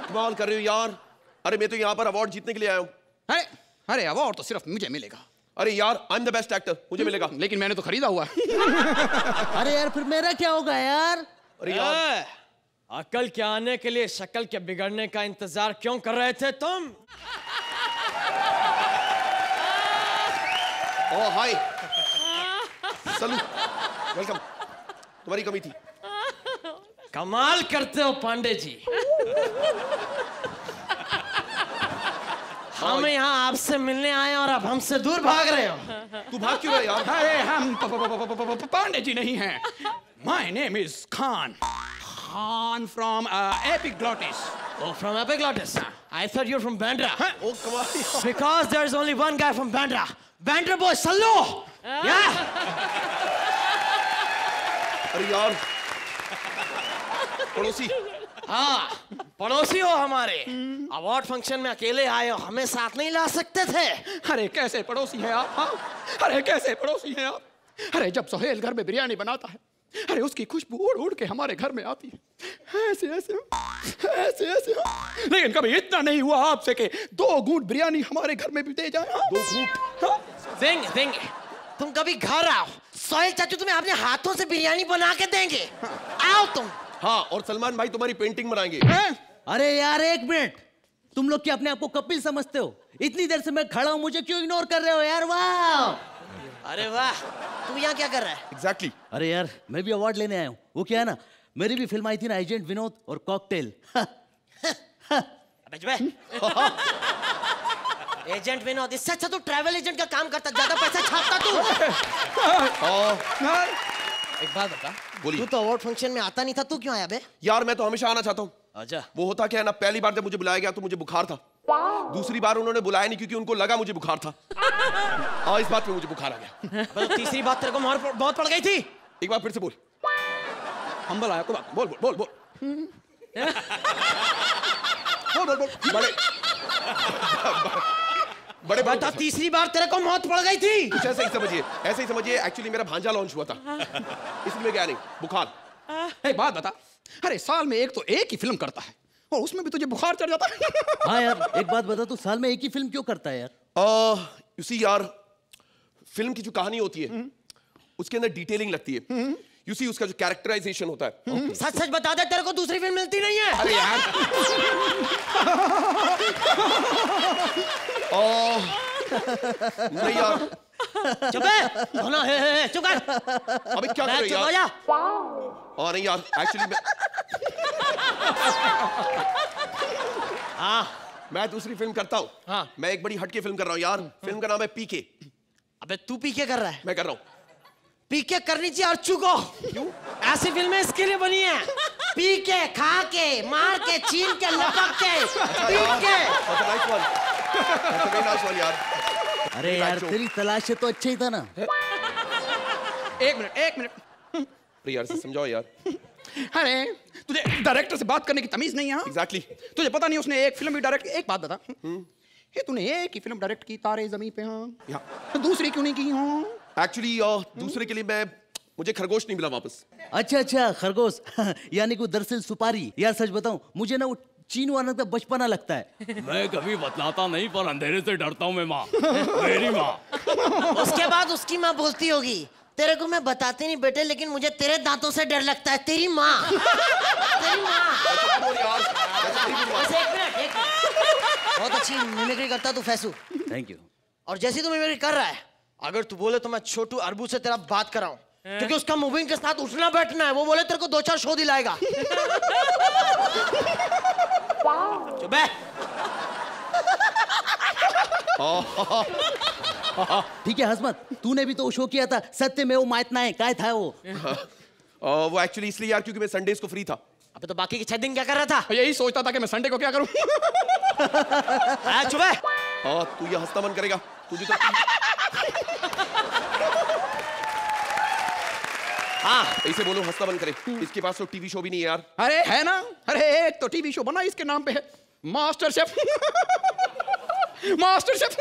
Speaker 18: कमाल कर रहे हो यार। अरे मैं तो यहाँ पर अवार्ड जीतने के लिए आया हूँ।
Speaker 3: अरे अरे अवार्ड तो सिर्फ़ मुझे मिलेगा।
Speaker 18: अरे यार I am the best actor मुझे मिलेगा। <laughs>
Speaker 3: लेकिन मैंने तो खरीदा हुआ। <laughs>
Speaker 8: अरे यार फिर मेरा क्या होगा यार?
Speaker 18: अरे यार।
Speaker 19: अकल के आने के लिए शक्ल के बिगड़ने का इंतज़ार क्यों कर रहे थे तुम?
Speaker 18: ओ हाय सलूट वेलकम तुम्हारी कमी थी
Speaker 19: कमाल करते हो पांडे जी हम यहाँ आपसे मिलने आए और अब हमसे दूर भाग रहे हो
Speaker 18: तू भाग क्यों रहा है
Speaker 3: अरे हम पांडे जी नहीं हैं my name is Khan Khan from epiglottis
Speaker 19: Oh, from Epiglottis. I thought you were from Bandra.
Speaker 18: Oh, come on.
Speaker 19: Because there's only one guy from Bandra. Bandra boy, Sallo.
Speaker 18: अरे यार। पड़ोसी।
Speaker 19: हाँ पड़ोसी हो हमारे। अवार्ड फ़ंक्शन में अकेले आए हो हमें साथ नहीं ला सकते थे।
Speaker 3: अरे कैसे पड़ोसी हैं आप हाँ? अरे कैसे पड़ोसी हैं आप? अरे जब सोहेल घर में बिरयानी बनाता है अरे उसकी खुशबू उड़ उड़ के हमारे घर में आती है। ऐसे ऐसे ऐसे ऐसे। लेकिन कभी इतना नहीं हुआ आपसे कि दो घूंट बिरयानी हमारे घर में भी दे जाए हाँ?
Speaker 18: दो घूंट।
Speaker 19: देंगे देंगे। तुम कभी घर आओ सोहेल चाचू तुम्हें अपने हाथों से बिरयानी बना के देंगे। आओ तुम।
Speaker 18: हाँ और सलमान भाई तुम्हारी पेंटिंग बनाएँगे।
Speaker 8: अरे यार एक मिनट। तुम लोग क्या अपने आप को कपिल समझते हो? इतनी देर से मैं खड़ा हूँ मुझे क्यों इग्नोर कर रहे हो यार? वाह।
Speaker 19: अरे वाह तू यहाँ क्या कर रहा है?
Speaker 18: Exactly exactly.
Speaker 8: अरे यार मैं भी अवार्ड लेने आया हूँ। वो क्या है ना मेरी भी फ़िल्म आई थी ना एजेंट विनोद और कॉकटेल <laughs> <laughs> <laughs>
Speaker 19: है। एजेंट विनोद इससे अच्छा तू ट्रैवल एजेंट का काम करता ज़्यादा पैसा छापता तू। एक बात बता
Speaker 18: बोलिए।
Speaker 19: तू तो अवार्ड फ़ंक्शन में आता नहीं था तू क्यों आया बे?
Speaker 18: यार मैं तो हमेशा आना चाहता हूँ।
Speaker 19: आजा
Speaker 18: वो होता क्या है ना पहली बार जब मुझे बुलाया गया तो मुझे बुखार था। दूसरी बार उन्होंने बुलाया नहीं क्योंकि उनको लगा मुझे बुखार था। हाँ इस बात में मुझे बुखार आ गया।
Speaker 19: तीसरी बात तेरे को मोहर बहुत पड़ गई थी।
Speaker 18: एक बार फिर से बोल।
Speaker 3: हम बोला आपको बात बोल बोल बोल बोल। <laughs>
Speaker 18: बोल बोल बोल। <laughs> बड़े बड़े
Speaker 19: बता तीसरी बार तेरे को मौत पड़ गई थी।
Speaker 18: कुछ ऐसे ही समझिए ऐसे ही समझिए एक्चुअली मेरा भांजा लॉन्च हुआ था। इसलिए गया नहीं बुखार।
Speaker 3: एक बात बता अरे साल में एक तो एक ही फ़िल्म करता है और उसमें भी तुझे बुखार चढ़ जाता है।
Speaker 8: हाँ यार एक बात बता तू साल में एक ही फ़िल्म क्यों करता है यार?
Speaker 18: यू सी यार फ़िल्म की जो कहानी होती है उसके अंदर डिटेलिंग लगती है। यू सी उसका जो कैरेक्टराइजेशन होता है।
Speaker 19: सच सच बता दे तेरे को दूसरी फ़िल्म मिलती नहीं है।
Speaker 18: अरे यार। <laughs> ओह नहीं यार
Speaker 19: चुप है दोनों है, है, है, चुप कर
Speaker 18: अबे क्या कर
Speaker 19: मैं
Speaker 18: रहे
Speaker 19: चुप
Speaker 18: हो
Speaker 19: हो
Speaker 18: यार
Speaker 19: जा
Speaker 18: हाँ नहीं यार एक्चुअली मैं हाँ मैं दूसरी फ़िल्म करता हूँ हाँ मैं एक बड़ी हटके फ़िल्म कर रहा हूँ यार फ़िल्म का नाम है पीके
Speaker 19: अबे तू पीके कर रहा है
Speaker 18: मैं कर रहा हूँ
Speaker 19: पीके करनी चाहिए और चुको क्यों ऐसी फ़िल्में इसके लिए बनी है पी के खा के मार के छीन के लपक के पीट के
Speaker 18: यार
Speaker 8: अरे यार तेरी तलाश से तो अच्छा ही था ना।
Speaker 3: एक मिनट एक मिनट।
Speaker 18: अरे यार समझाओ यार।
Speaker 3: अरे तुझे डायरेक्टर से बात करने की तमीज नहीं है
Speaker 18: एग्जैक्टली
Speaker 3: तुझे पता नहीं उसने एक फ़िल्म भी डायरेक्ट एक बात बता। ये तूने एक ही फ़िल्म डायरेक्ट की तारे ज़मीन पे हाँ? तो दूसरी क्यों नहीं की हाँ?
Speaker 18: एक्चुअली दूसरे के लिए मैं मुझे खरगोश नहीं मिला वापस।
Speaker 8: अच्छा अच्छा खरगोश। <laughs> यानी कि दरअसल सुपारी। यार सच बताऊँ मुझे ना वो चीन वाला का बचपना लगता है।
Speaker 6: मैं कभी बतलाता नहीं पर अंधेरे से डरता हूँ मैं माँ। मेरी माँ।
Speaker 19: उसके बाद उसकी माँ बोलती होगी तेरे को मैं बताती नहीं बेटे लेकिन मुझे तेरे दांतों से डर लगता है तेरी माँ। तेरी माँ। बस एक मिनट एक मिनट। बहुत अच्छी मिमिक्री करता तू फैसू।
Speaker 8: थैंक यू
Speaker 19: और जैसी तू मिमिक्री कर रहा है अगर तू बोले तो मैं छोटू अरबू से तेरा बात कराऊं। क्योंकि उसका मूविंग के साथ उठना बैठना है। वो बोले तेरे को दो चार शो दिलाएगा। <laughs> चुप है।
Speaker 8: ठीक है हसमत तूने भी तो शो किया था। सत्य में वो माइतना है। काय था वो? <laughs>
Speaker 18: आ, वो एक्चुअली इसलिए यार क्योंकि मैं संडेज को फ्री था।
Speaker 19: अबे तो बाकी के छह दिन क्या कर रहा था?
Speaker 3: यही सोचता था कि मैं संडे को क्या करूँ? <laughs>
Speaker 19: चुप है।
Speaker 18: हाँ तू ये हंसना मन करेगा। तुझे तो हाँ ऐसे बोलो हंसना बंद करे। इसके पास तो टीवी शो भी नहीं यार।
Speaker 3: अरे है ना? अरे एक तो टीवी शो बना इसके नाम पे है मास्टर शेफ मास्टर शेफ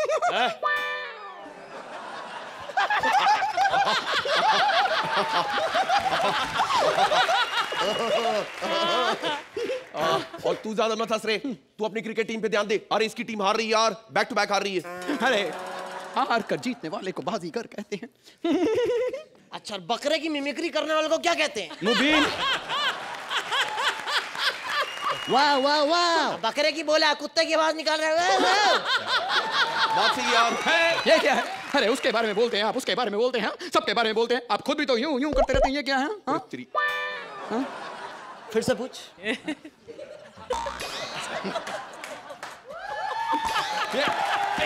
Speaker 18: और तू ज़्यादा मत हंस रे। तू अपनी क्रिकेट टीम पे ध्यान दे। अरे इसकी टीम हार रही है यार। बैक टू बैक हार रही है।
Speaker 3: अरे हार कर जीतने वाले को बाजीगर कहते हैं।
Speaker 19: अच्छा बकरे की मिमिक्री करने वाले को क्या कहते हैं?
Speaker 3: मुबीन।
Speaker 8: वाह वाह वाह।
Speaker 19: बकरे की बोला कुत्ते की आवाज़ निकाल रहे हो?
Speaker 18: यार
Speaker 3: ये क्या है? अरे उसके बारे में बोलते हैं आप उसके बारे में बोलते हैं सबके बारे में बोलते हैं। आप खुद भी तो यूँ यूँ करते रहते हैं ये क्या है? हाँ? हाँ?
Speaker 19: फिर से पूछ।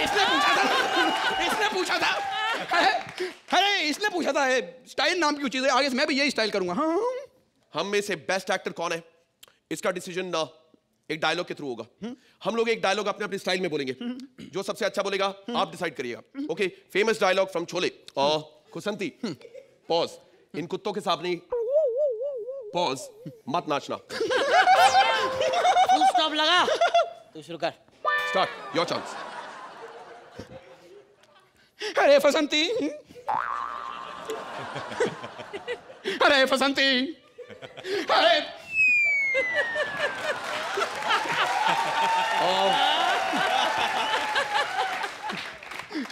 Speaker 3: इसने पूछा था इसने पूछा था अरे अरे इसने पूछा था स्टाइल नाम की चीज़ है? आगे से मैं भी यही स्टाइल करूँगा। हाँ
Speaker 18: हम में से बेस्ट एक्टर कौन है? इसका डिसीज़न ना एक डायलॉग के थ्रू होगा। हम लोग एक डायलॉग अपने अपने स्टाइल में बोलेंगे। जो सबसे अच्छा बोलेगा आप डिसाइड करिएगा। ओके फ़ेमस डायलॉग फ्रॉम छोले और खुसंती। पॉज इन कुत्तों के सामने। पॉज मत नाचना।
Speaker 19: स्टॉप लगा। तू शुरू कर।
Speaker 18: स्टार्ट योर चांस
Speaker 3: अरे फसंती। अरे फसंती। अरे।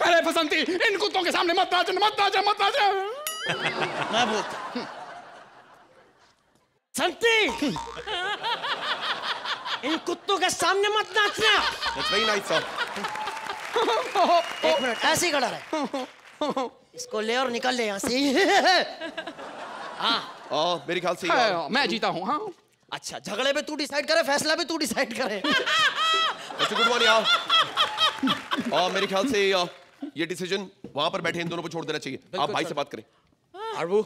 Speaker 3: अरे फसंती इन कुत्तों के सामने मत नाच मत नाच मत नाच
Speaker 19: मैं बोलता संती <laughs> इन कुत्तों के सामने मत नाचना।
Speaker 18: दैट्स वेरी नाइस सर
Speaker 19: एक मिनट ऐसे ही खड़ा रहे। इसको ले और निकल ले यहाँ से। हाँ।
Speaker 18: मेरे ख्याल से
Speaker 3: हाँ, मैं जीता हूँ हाँ।
Speaker 19: अच्छा झगड़े पे तू डिसाइड करे फैसला भी तू डिसाइड करे। <laughs>
Speaker 18: अच्छा गुड मॉर्निंग यार। आ, मेरे ख्याल से ये डिसीज़न वहाँ पर बैठे इन दोनों को छोड़ देना चाहिए। आप भाई से बात करें।
Speaker 19: अरबू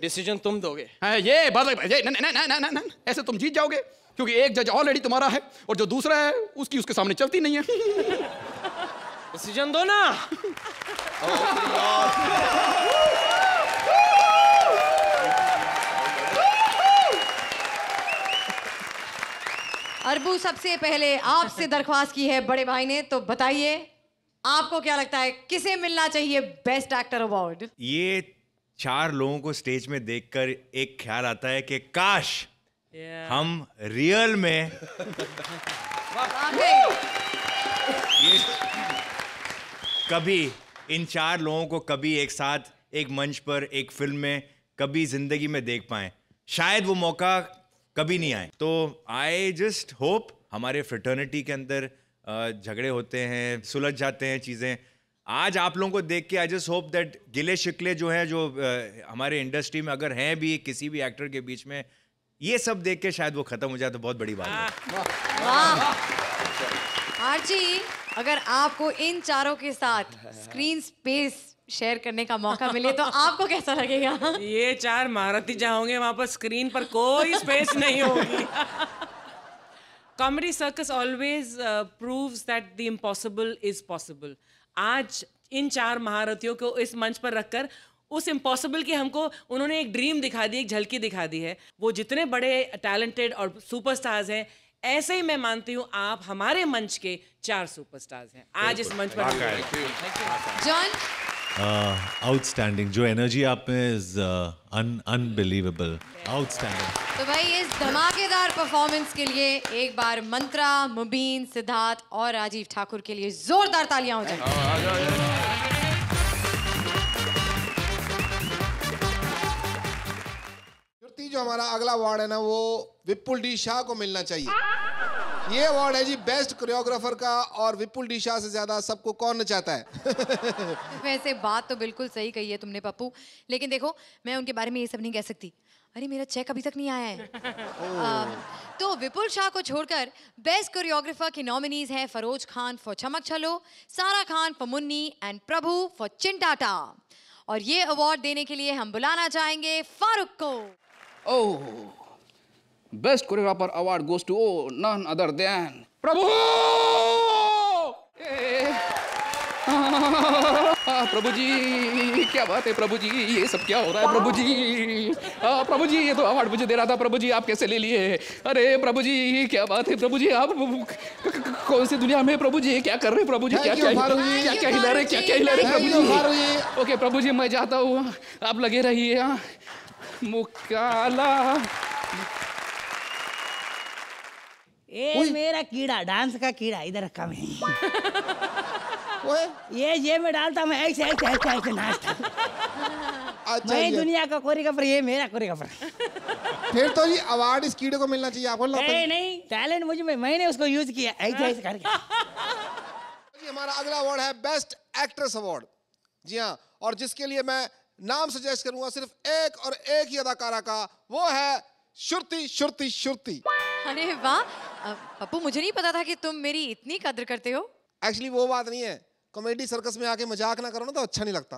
Speaker 19: डिसीज़न तुम दोगे।
Speaker 3: हाँ, ये बदल ये न, न, न, न, न, न, ऐसे तुम जीत जाओगे क्योंकि एक जज ऑलरेडी तुम्हारा है और जो दूसरा है उसकी उसके सामने चलती नहीं है।
Speaker 19: डिसीज़न दो ना
Speaker 1: अरबू सबसे पहले आपसे दरख्वास्त की है बड़े भाई ने तो बताइए आपको क्या लगता है किसे मिलना चाहिए बेस्ट एक्टर अवार्ड
Speaker 9: ये चार लोगों को स्टेज में देखकर एक ख्याल आता है कि काश yeah. हम रियल में ये कभी इन चार लोगों को कभी एक साथ, एक मंच पर, एक फ़िल्म में
Speaker 20: कभी ज़िंदगी में देख पाए। शायद वो मौका कभी नहीं आए। तो आई जस्ट होप हमारे फ्रेटर्निटी के अंदर झगड़े होते हैं, सुलझ जाते हैं चीज़ें। आज आप लोगों को देख के आई जस्ट होप दैट गिले शिकले जो हैं, जो हमारे इंडस्ट्री में अगर हैं भी, किसी भी एक्टर के बीच में, ये सब देख के शायद वो खत्म हो जाए तो बहुत बड़ी बात है।
Speaker 1: अगर आपको इन चारों के साथ स्क्रीन स्पेस शेयर करने का मौका मिले तो आपको कैसा लगेगा?
Speaker 10: ये चार महारथी जहाँ होंगे, वहाँ पर स्क्रीन पर कोई स्पेस नहीं होगी। Comedy circus always proves that the impossible is possible आज इन चार महारथियों को इस मंच पर रखकर उस इम्पॉसिबल की हमको, उन्होंने एक ड्रीम दिखा दी, एक झलकी दिखा दी है। वो जितने बड़े टैलेंटेड और सुपरस्टार्स हैं ऐसे ही मैं मानती हूँ आप हमारे मंच के चार सुपरस्टार्स हैं। आज इस मंच पर
Speaker 1: जॉन
Speaker 11: आउटस्टैंडिंग जो एनर्जी आप में इज़ अनबिलीवेबल आउटस्टैंडिंग
Speaker 1: तो भाई इस धमाकेदार परफॉर्मेंस के लिए एक बार मंत्रा मुबीन सिद्धार्थ और राजीव ठाकुर के लिए जोरदार तालियाँ हो जाए
Speaker 2: हमारा अगला अवार्ड है ना वो विपुल डी शाह को मिलना चाहिए। ये अवार्ड है जी बेस्ट कोरियोग्राफर का और विपुल डी शाह से ज़्यादा सबको कौन चाहता है। <laughs>
Speaker 1: वैसे बात तो बिल्कुल सही कही है तुमने पप्पू लेकिन देखो मैं उनके बारे में ये सब नहीं कह सकती। अरे मेरा चेक अभी तक नहीं आया है। <laughs> अम, तो विपुल शाह को छोड़कर बेस्ट कोरियोग्राफर की नॉमिनीज हैं Feroz Khan for Chammak Challo Sara Khan for Munni and Prabhu for चिंटाटा। और ये अवार्ड देने के लिए हम बुलाना चाहेंगे फारूक को।
Speaker 3: Oh, best choreographer award goes to oh, none other than Prabhu. प्रभु जी क्या बात है प्रभु जी ये सब क्या हो रहा है प्रभु जी आ, प्रभु जी ये तो अवार्ड मुझे दे रहा था प्रभु जी आप कैसे ले लिए अरे प्रभु जी क्या बात है प्रभु जी आप कौन सी दुनिया में प्रभु जी क्या कर रहे हैं प्रभु जी क्या क्या क्या क्या हिला रहे क्या क्या हिला रहे प्रभु जी ओके प्रभु जी मैं जाता हूँ आप लगे रहिए। मुकाला।
Speaker 7: ए मेरा कीड़ा डांस का कीड़ा इधर रखा मैं। ये ये में डालता मैं ऐसे ऐसे ऐसे ऐसे नाचता
Speaker 2: अच्छा
Speaker 7: मैं दुनिया का कोरियोग्राफर ये मेरा कोरियोग्राफर
Speaker 2: फिर तो ये अवार्ड इस कीड़े को मिलना चाहिए आपको लगता
Speaker 7: नहीं नहीं टैलेंट मुझे में मैंने उसको यूज़ किया ऐसे ऐसे करके।
Speaker 2: हमारा अगला अवार्ड है बेस्ट एक्ट्रेस अवार्ड जी हाँ और जिसके लिए मैं नाम सजेस्ट करूँगा सिर्फ़ एक और एक ही अदाकारा का। वो है श्रुति श्रुति श्रुति।
Speaker 1: अरे वाह पप्पू मुझे नहीं पता था कि तुम मेरी इतनी कद्र करते हो।
Speaker 2: एक्चुअली वो बात नहीं है। कॉमेडी सर्कस में आके मज़ाक ना करो ना तो अच्छा नहीं लगता।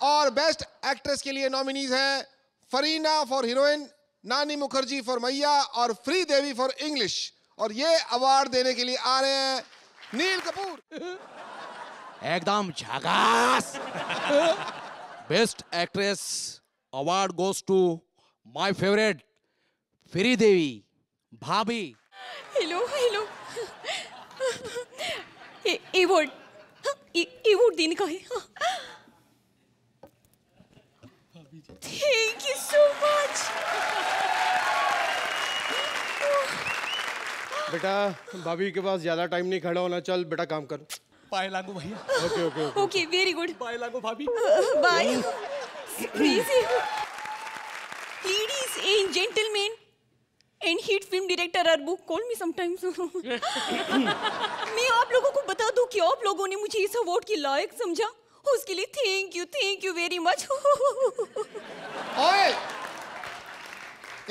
Speaker 2: <laughs> और बेस्ट एक्ट्रेस के लिए नॉमिनीज हैं फरीना फॉर हीरोइन नानी मुखर्जी फॉर मैया और फ्री देवी फॉर इंग्लिश और ये अवार्ड देने के लिए आ रहे हैं नील कपूर। <laughs>
Speaker 21: एकदम झकास best actress award goes to my favourite free देवी भाभी
Speaker 15: हेलो हेलो ए अवार्ड अवार्ड देने का है थैंक यू सो मच
Speaker 6: बेटा भाभी के पास ज़्यादा टाइम नहीं खड़ा होना चल बेटा काम कर।
Speaker 21: पाए लागू भैया
Speaker 6: okay okay okay
Speaker 15: very good
Speaker 21: पाए लागू भाभी।
Speaker 15: Bye Ladies and gentlemen and hit film director Arbu, call me sometimes. मैं आप लोगों को बता दूँ कि आप लोगों ने मुझे इस अवार्ड के लायक समझा। उसके लिए thank you thank you very much
Speaker 2: ओए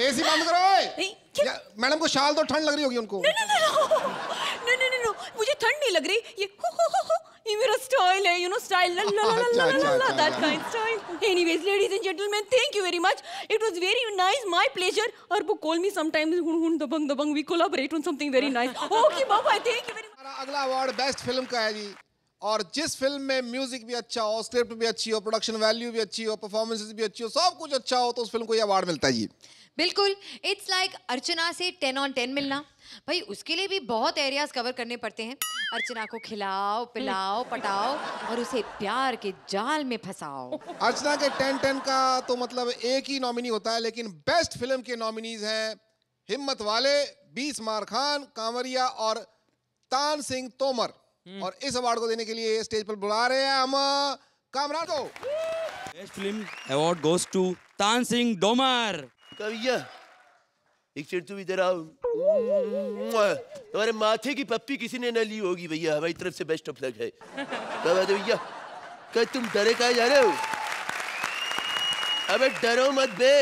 Speaker 2: एसी बंद करो ओए। मैडम को शाल तो ठंड लग रही होगी उनको।
Speaker 15: नो नो नो नो मुझे ठंड नहीं लग रही। ये हो हो हो हो। ये मेरा स्टाइल है you know style La La La La La La that kind style anyways ladies and gentleman thank you very much it was very nice my pleasure और वो कॉल मी समटाइम्स हुन हुन Dabangg Dabangg. We collaborate on something very nice okay bye thank you very
Speaker 2: हमारा अगला award best film का है जी। और जिस फ़िल्म में म्यूज़िक भी अच्छा हो स्क्रिप्ट भी अच्छी हो प्रोडक्शन वैल्यू भी अच्छी हो परफॉर्मेंसेस भी अच्छी हो सब कुछ अच्छा हो तो उस फ़िल्म को ये अवार्ड मिलता है जी
Speaker 1: बिल्कुल इट्स लाइक अर्चना से टेन ऑन टेन मिलना। भाई उसके लिए भी बहुत एरियाज़ कवर करने पड़ते हैं। अर्चना को खिलाओ पिलाओ पटाओ और उसे प्यार के जाल में फंसाओ।
Speaker 2: अर्चना के टेन टेन का तो मतलब एक ही नॉमिनी होता है लेकिन बेस्ट फ़िल्म के नॉमिनीज हैं हिम्मत वाले बीस मार खान कांवरिया और तान सिंह तोमर। और इस अवार्ड को देने के लिए स्टेज पर बुला रहे हैं हम कामरान को।
Speaker 22: Best film award goes to तान सिंह डोमर।
Speaker 23: भैया एक सेकंड तुम इधर आओ। तुम्हारे माथे की पप्पी किसी ने न ली होगी भैया हमारी तरफ़ से बेस्ट ऑफ़ लक है। है भैया? क्या तुम डरे कहा जा रहे हो? अबे डरो मत बे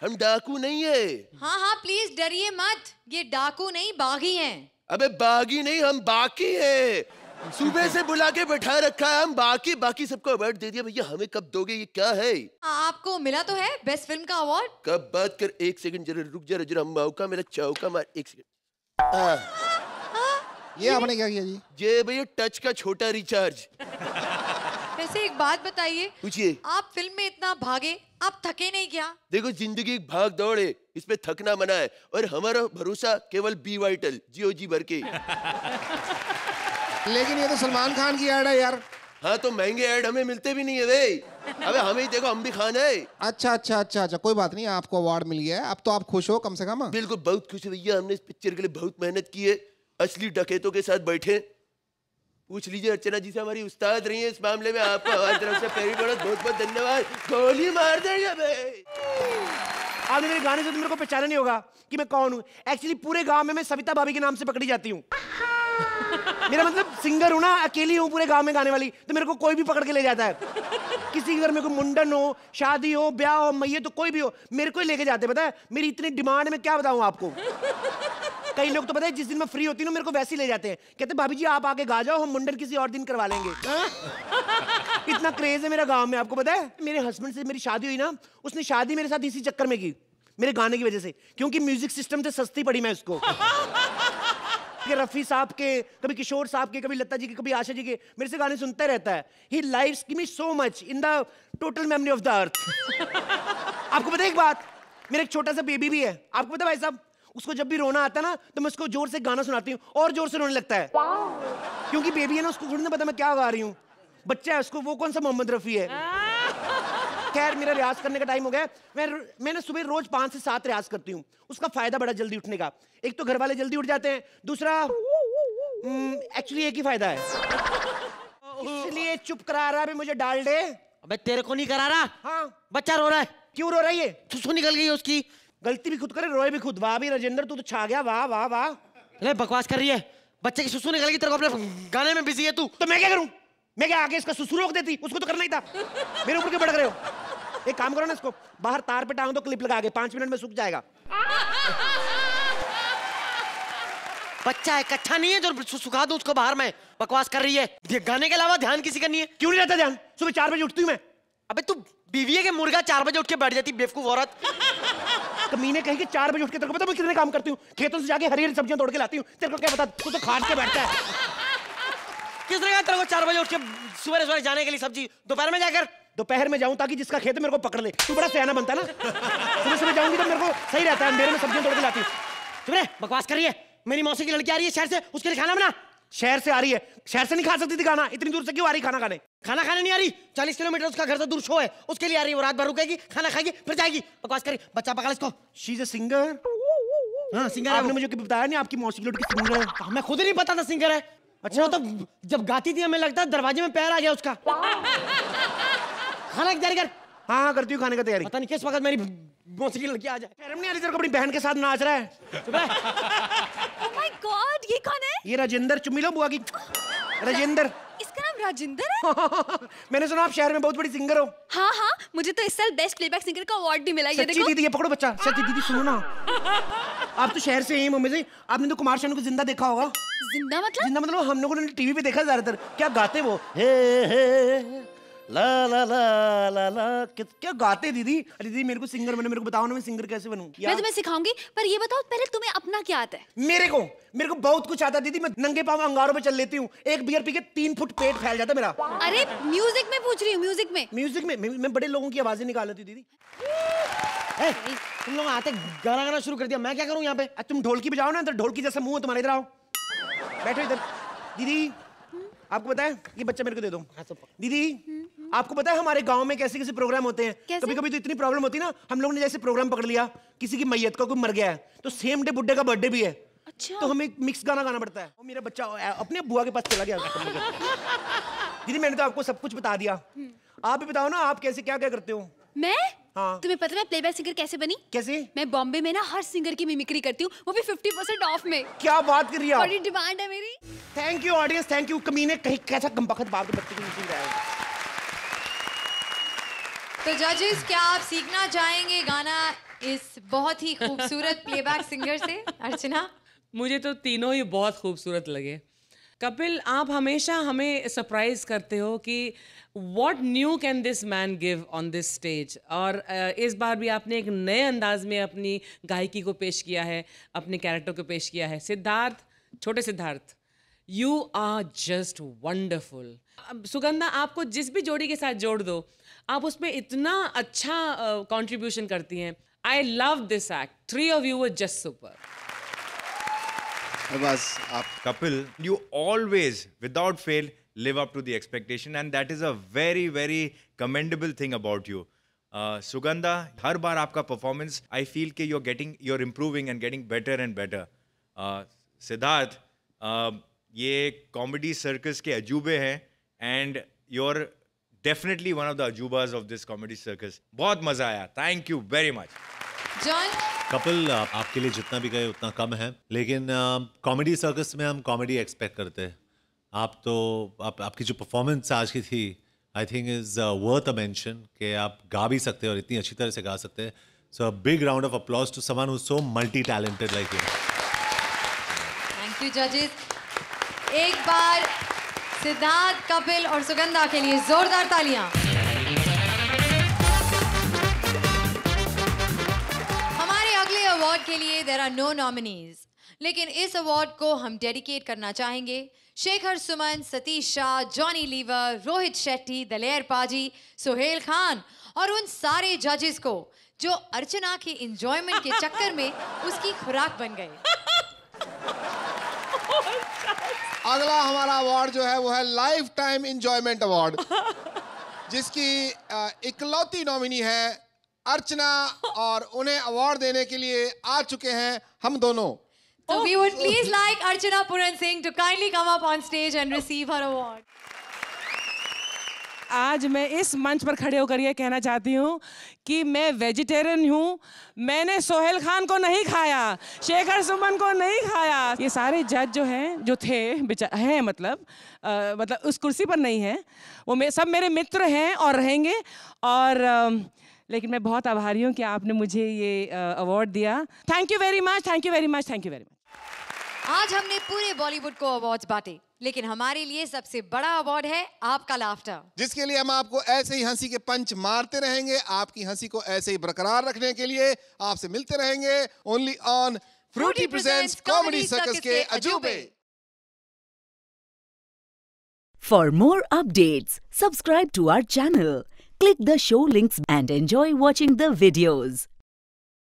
Speaker 23: हम डाकू नहीं है।
Speaker 1: हाँ हाँ प्लीज़ डरिए मत ये डाकू नहीं बागी हैं।
Speaker 23: अबे बागी नहीं हम बाकी है। सुबह से बुला के बैठा रखा है हम बाकी बाकी सबको अवार्ड दे दिया भैया हमें कब दोगे ये क्या है?
Speaker 1: आपको मिला तो है बेस्ट फ़िल्म का अवार्ड
Speaker 23: कब? बात कर एक सेकंड जरा रुक जरा जरा मौका मेरा चौका मार एक सेकंड आ,
Speaker 2: ये आपने क्या किया जी?
Speaker 23: ये भैया टच का छोटा रिचार्ज
Speaker 1: वैसे एक बात बताइए
Speaker 23: पूछिए।
Speaker 1: आप फ़िल्म में इतना भागे आप थके नहीं क्या?
Speaker 23: देखो ज़िंदगी एक भाग दौड़ है इसमें थकना मना है और हमारा भरोसा केवल बी वाइटल जियो जी भर के।
Speaker 2: लेकिन ये तो सलमान खान की ऐड है यार।
Speaker 23: हाँ तो महँगे ऐड हमें मिलते भी नहीं है भाई अबे हमें ही देखो हम भी खाना है।
Speaker 2: अच्छा अच्छा अच्छा अच्छा कोई बात नहीं आपको अवार्ड मिल गया है। अब तो आप खुश हो कम से कम।
Speaker 23: बिल्कुल बहुत खुश है भैया हमने इस पिक्चर के लिए बहुत मेहनत की है। असली डकैतों के साथ बैठे पूछ लीजिए अर्चना जी से हमारी उस्ताद रही है इस मामले में। आपको हमारी तरफ़ से पहली बहुत बहुत बहुत धन्यवाद। गोली मार देंगे भाई।
Speaker 24: आपने मेरे गाने से तो मेरे को पहचाना नहीं होगा कि मैं कौन हूँ। एक्चुअली पूरे गाँव में मैं सविता भाभी के नाम से पकड़ी जाती हूँ। मेरा मतलब सिंगर हूँ ना, अकेली हूँ पूरे गाँव में गाने वाली तो मेरे को कोई भी पकड़ के ले जाता है। किसी के घर में कोई मुंडन हो, शादी हो, ब्याह हो, मैये तो कोई भी हो, मेरे को ही लेके जाते पता है? मेरी इतनी डिमांड में क्या बताऊँ आपको? कई लोग तो पता है, जिस दिन मैं फ्री होती हूँ मेरे को वैसे ही ले जाते हैं। कहते भाभी जी, आप आके गा जाओ, हम मुंडन किसी और दिन करवा लेंगे? इतना क्रेज है मेरा गाँव में, आपको पता है? मेरे हस्बैंड से मेरी शादी हुई ना, उसने शादी मेरे साथ इसी चक्कर में की, मेरे गाने की वजह से, क्योंकि म्यूज़िक सिस्टम से सस्ती पड़ी मैं उसको। कि रफी साहब के कभी किशोर साहब के कभी लता जी के कभी आशा जी के मेरे से गाने सुनता रहता है। He lives give me so much in the total memory of the earth आपको पता है एक बात? मेरा एक छोटा सा बेबी भी है। आपको पता है भाई साहब? उसको जब भी रोना आता है ना तो मैं उसको ज़ोर से गाना सुनाती हूँ और ज़ोर से रोने लगता है। क्योंकि बेबी है ना उसको थोड़ी ना पता मैं क्या गा रही हूँ। बच्चा है उसको वो कौन सा मोहम्मद रफी है। खैर मेरा रियाज करने का टाइम हो गया मैं मैं ना सुबह रोज पाँच से सात रियाज करती हूँ। उसका फ़ायदा बड़ा जल्दी उठने का। एक तो घर वाले जल्दी उठ जाते हैं दूसरा एक्चुअली एक ही फ़ायदा है। इसलिए चुप करा रहा है मुझे डाल दे।
Speaker 19: अबे तेरे को नहीं करा रहा।
Speaker 24: हाँ।
Speaker 19: बच्चा रो रहा है।
Speaker 24: क्यों रो रही है?
Speaker 19: सुसु निकल गई उसकी।
Speaker 24: गलती भी खुद करे रोए भी खुद। वाह भी राजेंद्र तू तो छा गया। वाह वाह वाह।
Speaker 19: ले बकवास कर रही है। बच्चे की सुसु निकल गई तेरे को अपने गाने में बिज़ी है तू।
Speaker 24: तो मैं क्या करूँ? मैं क्या आगे इसका सुसु रोक देती? उसको तो करना ही था। मेरे ऊपर क्यों भड़क रहे हो? एक काम करो ना इसको बाहर तार पे टांग दो क्लिप लगा के पाँच मिनट में सूख जाएगा।
Speaker 19: बच्चा है कच्चा नहीं है जो सुखा दो उसको बाहर में बकवास कर रही है। ये गाने के अलावा ध्यान किसी का नहीं है।
Speaker 24: क्यों नहीं रहता ध्यान? सुबह चार बजे उठती हूँ मैं।
Speaker 19: अबे तू बीवी है के मुर्गा चार बजे उठ के बैठ जाती बेवकूफ़ औरत?
Speaker 24: कमीने कहीं के चार बजे उठ के तेरे को पता मैं कितने काम करती हूँ? खेतों से जाके हरी हरी सब्ज़ियाँ तोड़ के लाती हूँ। तेरे को क्या पता तू तो खाट के बैठता है।
Speaker 19: किसने कहा तेरे को चार बजे उठ के सुबह सुबह जाने के लिए सब्ज़ी? दोपहर में जाकर।
Speaker 24: दोपहर में जाऊँ ताकि जिसका खेत है मेरे को पकड़ ले। तू बड़ा सयाना बनता ना? सुबह सुबह जाऊँगी तो मेरे को सही रहता है अंधेरे में सब्ज़ियाँ तोड़ के लाती हूँ।
Speaker 19: बकवास कर रही है। मेरी मौसी की लड़की आ रही है शहर से उसके लिए खाना बना।
Speaker 24: शहर से आ रही है। शहर से नहीं खा सकती थी खाना इतनी दूर से क्यों आ रही खाना खाने?
Speaker 19: खाना खाने नहीं आ रही। चालीस किलोमीटर उसका घर से दूर शो है। उसके लिए आ रही है वो रात भर रुकेगी खाना खाएगी फिर जाएगी। बकवास करी बच्चा पकड़ इसको।
Speaker 24: शी इज़ अ सिंगर
Speaker 19: हाँ सिंगर
Speaker 24: आपने मुझे कभी बताया नहीं? आपकी मौसी की लड़की सिंगर है।
Speaker 19: हमें खुद ही नहीं पता था सिंगर है। अच्छा। वो तो जब गाती थी हमें लगता है दरवाजे में पैर आ गया उसका। <laughs> खाना की तैयारी कर।
Speaker 24: हाँ हाँ करती हूँ खाने का तैयारी।
Speaker 19: पता नहीं किस वक्त मेरी मौसी की लड़की आ जाए।
Speaker 24: शर्म नहीं आ रही तेरे को अपनी बहन के साथ नाच रहा है?
Speaker 15: ओह माय गॉड ये कौन है?
Speaker 24: ये राजेंद्र चुम्मी लो बुआ की। राजेंद्र।
Speaker 15: इसका नाम राजेंद्र है? <laughs>
Speaker 24: मैंने सुना आप शहर में बहुत बड़ी सिंगर हो।
Speaker 15: हाँ हाँ मुझे तो इस साल बेस्ट प्लेबैक सिंगर का अवार्ड भी मिला ये देखो।
Speaker 24: दीदी ये पकड़ो बच्चा। सच्ची दीदी सुनो ना। आप तो शहर से ही मम्मी से आपने तो कुमार शानू को ज़िंदा देखा होगा।
Speaker 15: ज़िंदा मतलब?
Speaker 24: ज़िंदा मतलब हम लोगों ने टीवी पे देखा ज़्यादातर। क्या गाते वो? हे हे। ला ला ला ला ला क्या गाते दीदी? अरे दीदी मेरे को सिंगर बनो मेरे को बताओ ना मैं सिंगर कैसे बनूं?
Speaker 15: मैं तुम्हें सिखाऊँगी पर ये बताओ पहले तुम्हें अपना क्या आता है?
Speaker 24: मेरे को मेरे को बहुत कुछ आता है दीदी मैं नंगे पाँव अंगारों पे चल लेती हूँ। एक बियर पी के तीन फुट पेट फैल जाता है मेरा।
Speaker 15: अरे म्यूज़िक में पूछ रही हूँ म्यूज़िक में।
Speaker 24: म्यूज़िक में मैं, बड़े लोगों की आवाज़ें निकाल लेती दीदी।
Speaker 19: तुम लोग आते गाना गाना शुरू कर दिया मैं क्या करूँ यहाँ पे?
Speaker 24: तुम ढोलकी बजाओ ना इधर ढोलकी जैसा मुँह है तुम्हारे इधर आओ। बैठो इधर। दीदी आपको पता है ये बच्चा मेरे को दे दो। दीदी आपको पता है हमारे गाँव में कैसे कैसे प्रोग्राम होते हैं? कभी कभी तो इतनी प्रॉब्लम होती है ना हम लोग ने जैसे प्रोग्राम पकड़ लिया किसी की मैयत का कोई मर गया है तो सेम डे बुड्ढे का बर्थडे भी है।
Speaker 15: अच्छा।
Speaker 24: तो हमें मिक्स गाना गाना पड़ता है। और मेरा बच्चा अपने बुआ के पास चला गया <laughs> दीदी मैंने तो आपको सब कुछ बता दिया। आप भी बताओ ना आप कैसे क्या क्या करते हो?
Speaker 25: मैं?
Speaker 24: हाँ।
Speaker 25: तुम्हें पता है मैं प्लेबैक सिंगर कैसे बनी?
Speaker 24: कैसे?
Speaker 25: मैं बॉम्बे में ना हर सिंगर की मिमिक्री करती हूँ वो भी 50% ऑफ़ में।
Speaker 24: क्या बात कर रही है
Speaker 25: बड़ी डिमांड है मेरी।
Speaker 24: Thank you audience thank you कमीने कहीं कैसा कमबख्त बाप के बच्चे को नहीं है।
Speaker 1: तो जजेस क्या आप सीखना चाहेंगे गाना इस बहुत ही खूबसूरत प्लेबैक सिंगर से, अर्चना?
Speaker 10: मुझे तो तीनों ही बहुत खूबसूरत लगे। कपिल, आप हमेशा हमें सरप्राइज़ करते हो कि what new can this man give on this stage और इस बार भी आपने एक नए अंदाज में अपनी गायकी को पेश किया है, अपने कैरेक्टर को पेश किया है। सिद्धार्थ, छोटे Siddharth you are just wonderful Sugandha, आपको जिस भी जोड़ी के साथ जोड़ दो आप उसमें इतना अच्छा कॉन्ट्रीब्यूशन uh, करती हैं। I love this act three of you just super
Speaker 9: आप Kapil you always without fail live up to the expectation and that is a very very commendable thing about you Sugandha हर बार आपका performance I feel के you're getting you're improving and getting better and better Siddharth ये comedy circus के अजूबे हैं and your definitely one of the अजूबाज of this comedy circus. बहुत मज़ा आया. Thank you very much
Speaker 1: John
Speaker 11: Kapil आपके लिए जितना भी गए उतना कम है. लेकिन कॉमेडी सर्कस में हम कॉमेडी एक्सपेक्ट करते हैं. आप तो आप आपकी जो परफॉर्मेंस आज की थी I think is worth a mention कि आप गा भी सकते हैं और इतनी अच्छी तरह से गा सकते हैं. So big round of applause to someone who so multi talented like you
Speaker 1: thank you जजेस एक बार सिद्धार्थ, कपिल और सुगंधा के लिए जोरदार तालियाँ। हमारे अगले अवार्ड के लिए देर आर नो नॉमिनीज लेकिन इस अवार्ड को हम डेडिकेट करना चाहेंगे। शेखर सुमन, सतीश शाह जॉनी लीवर रोहित शेट्टी, दलेर पाजी, सुहेल खान और उन सारे जजेस को, जो अर्चना के इंजॉयमेंट के चक्कर में उसकी खुराक बन गए। <laughs>
Speaker 2: अगला हमारा अवार्ड जो है वो है लाइफ टाइम इंजॉयमेंट अवार्ड जिसकी इकलौती नॉमिनी है अर्चना और उन्हें अवार्ड देने के लिए आ चुके हैं हम दोनों
Speaker 1: So we would please like Archana Puran Singh to kindly come up on stage and receive her award.
Speaker 10: आज मैं इस मंच पर खड़े होकर ये कहना चाहती हूँ कि मैं वेजिटेरियन हूँ। मैंने सोहेल खान को नहीं खाया शेखर सुमन को नहीं खाया। ये सारे जज जो हैं जो थे हैं मतलब अ, मतलब उस कुर्सी पर नहीं हैं। वो मे, सब मेरे मित्र हैं और रहेंगे और अम, लेकिन मैं बहुत आभारी हूँ कि आपने मुझे ये अवार्ड दिया। Thank you very much thank you very much thank you very much
Speaker 1: आज हमने पूरे बॉलीवुड को अवार्ड्स बांटे। लेकिन हमारे लिए सबसे बड़ा अवार्ड है आपका लाफ्टर
Speaker 2: जिसके लिए हम आपको ऐसे ही हँसी के पंच मारते रहेंगे आपकी हँसी को ऐसे ही बरकरार रखने के लिए आपसे मिलते रहेंगे only on Frooti presents comedy circus के अजूबे
Speaker 26: for more updates, subscribe to our channel click the show links and enjoy watching the videos.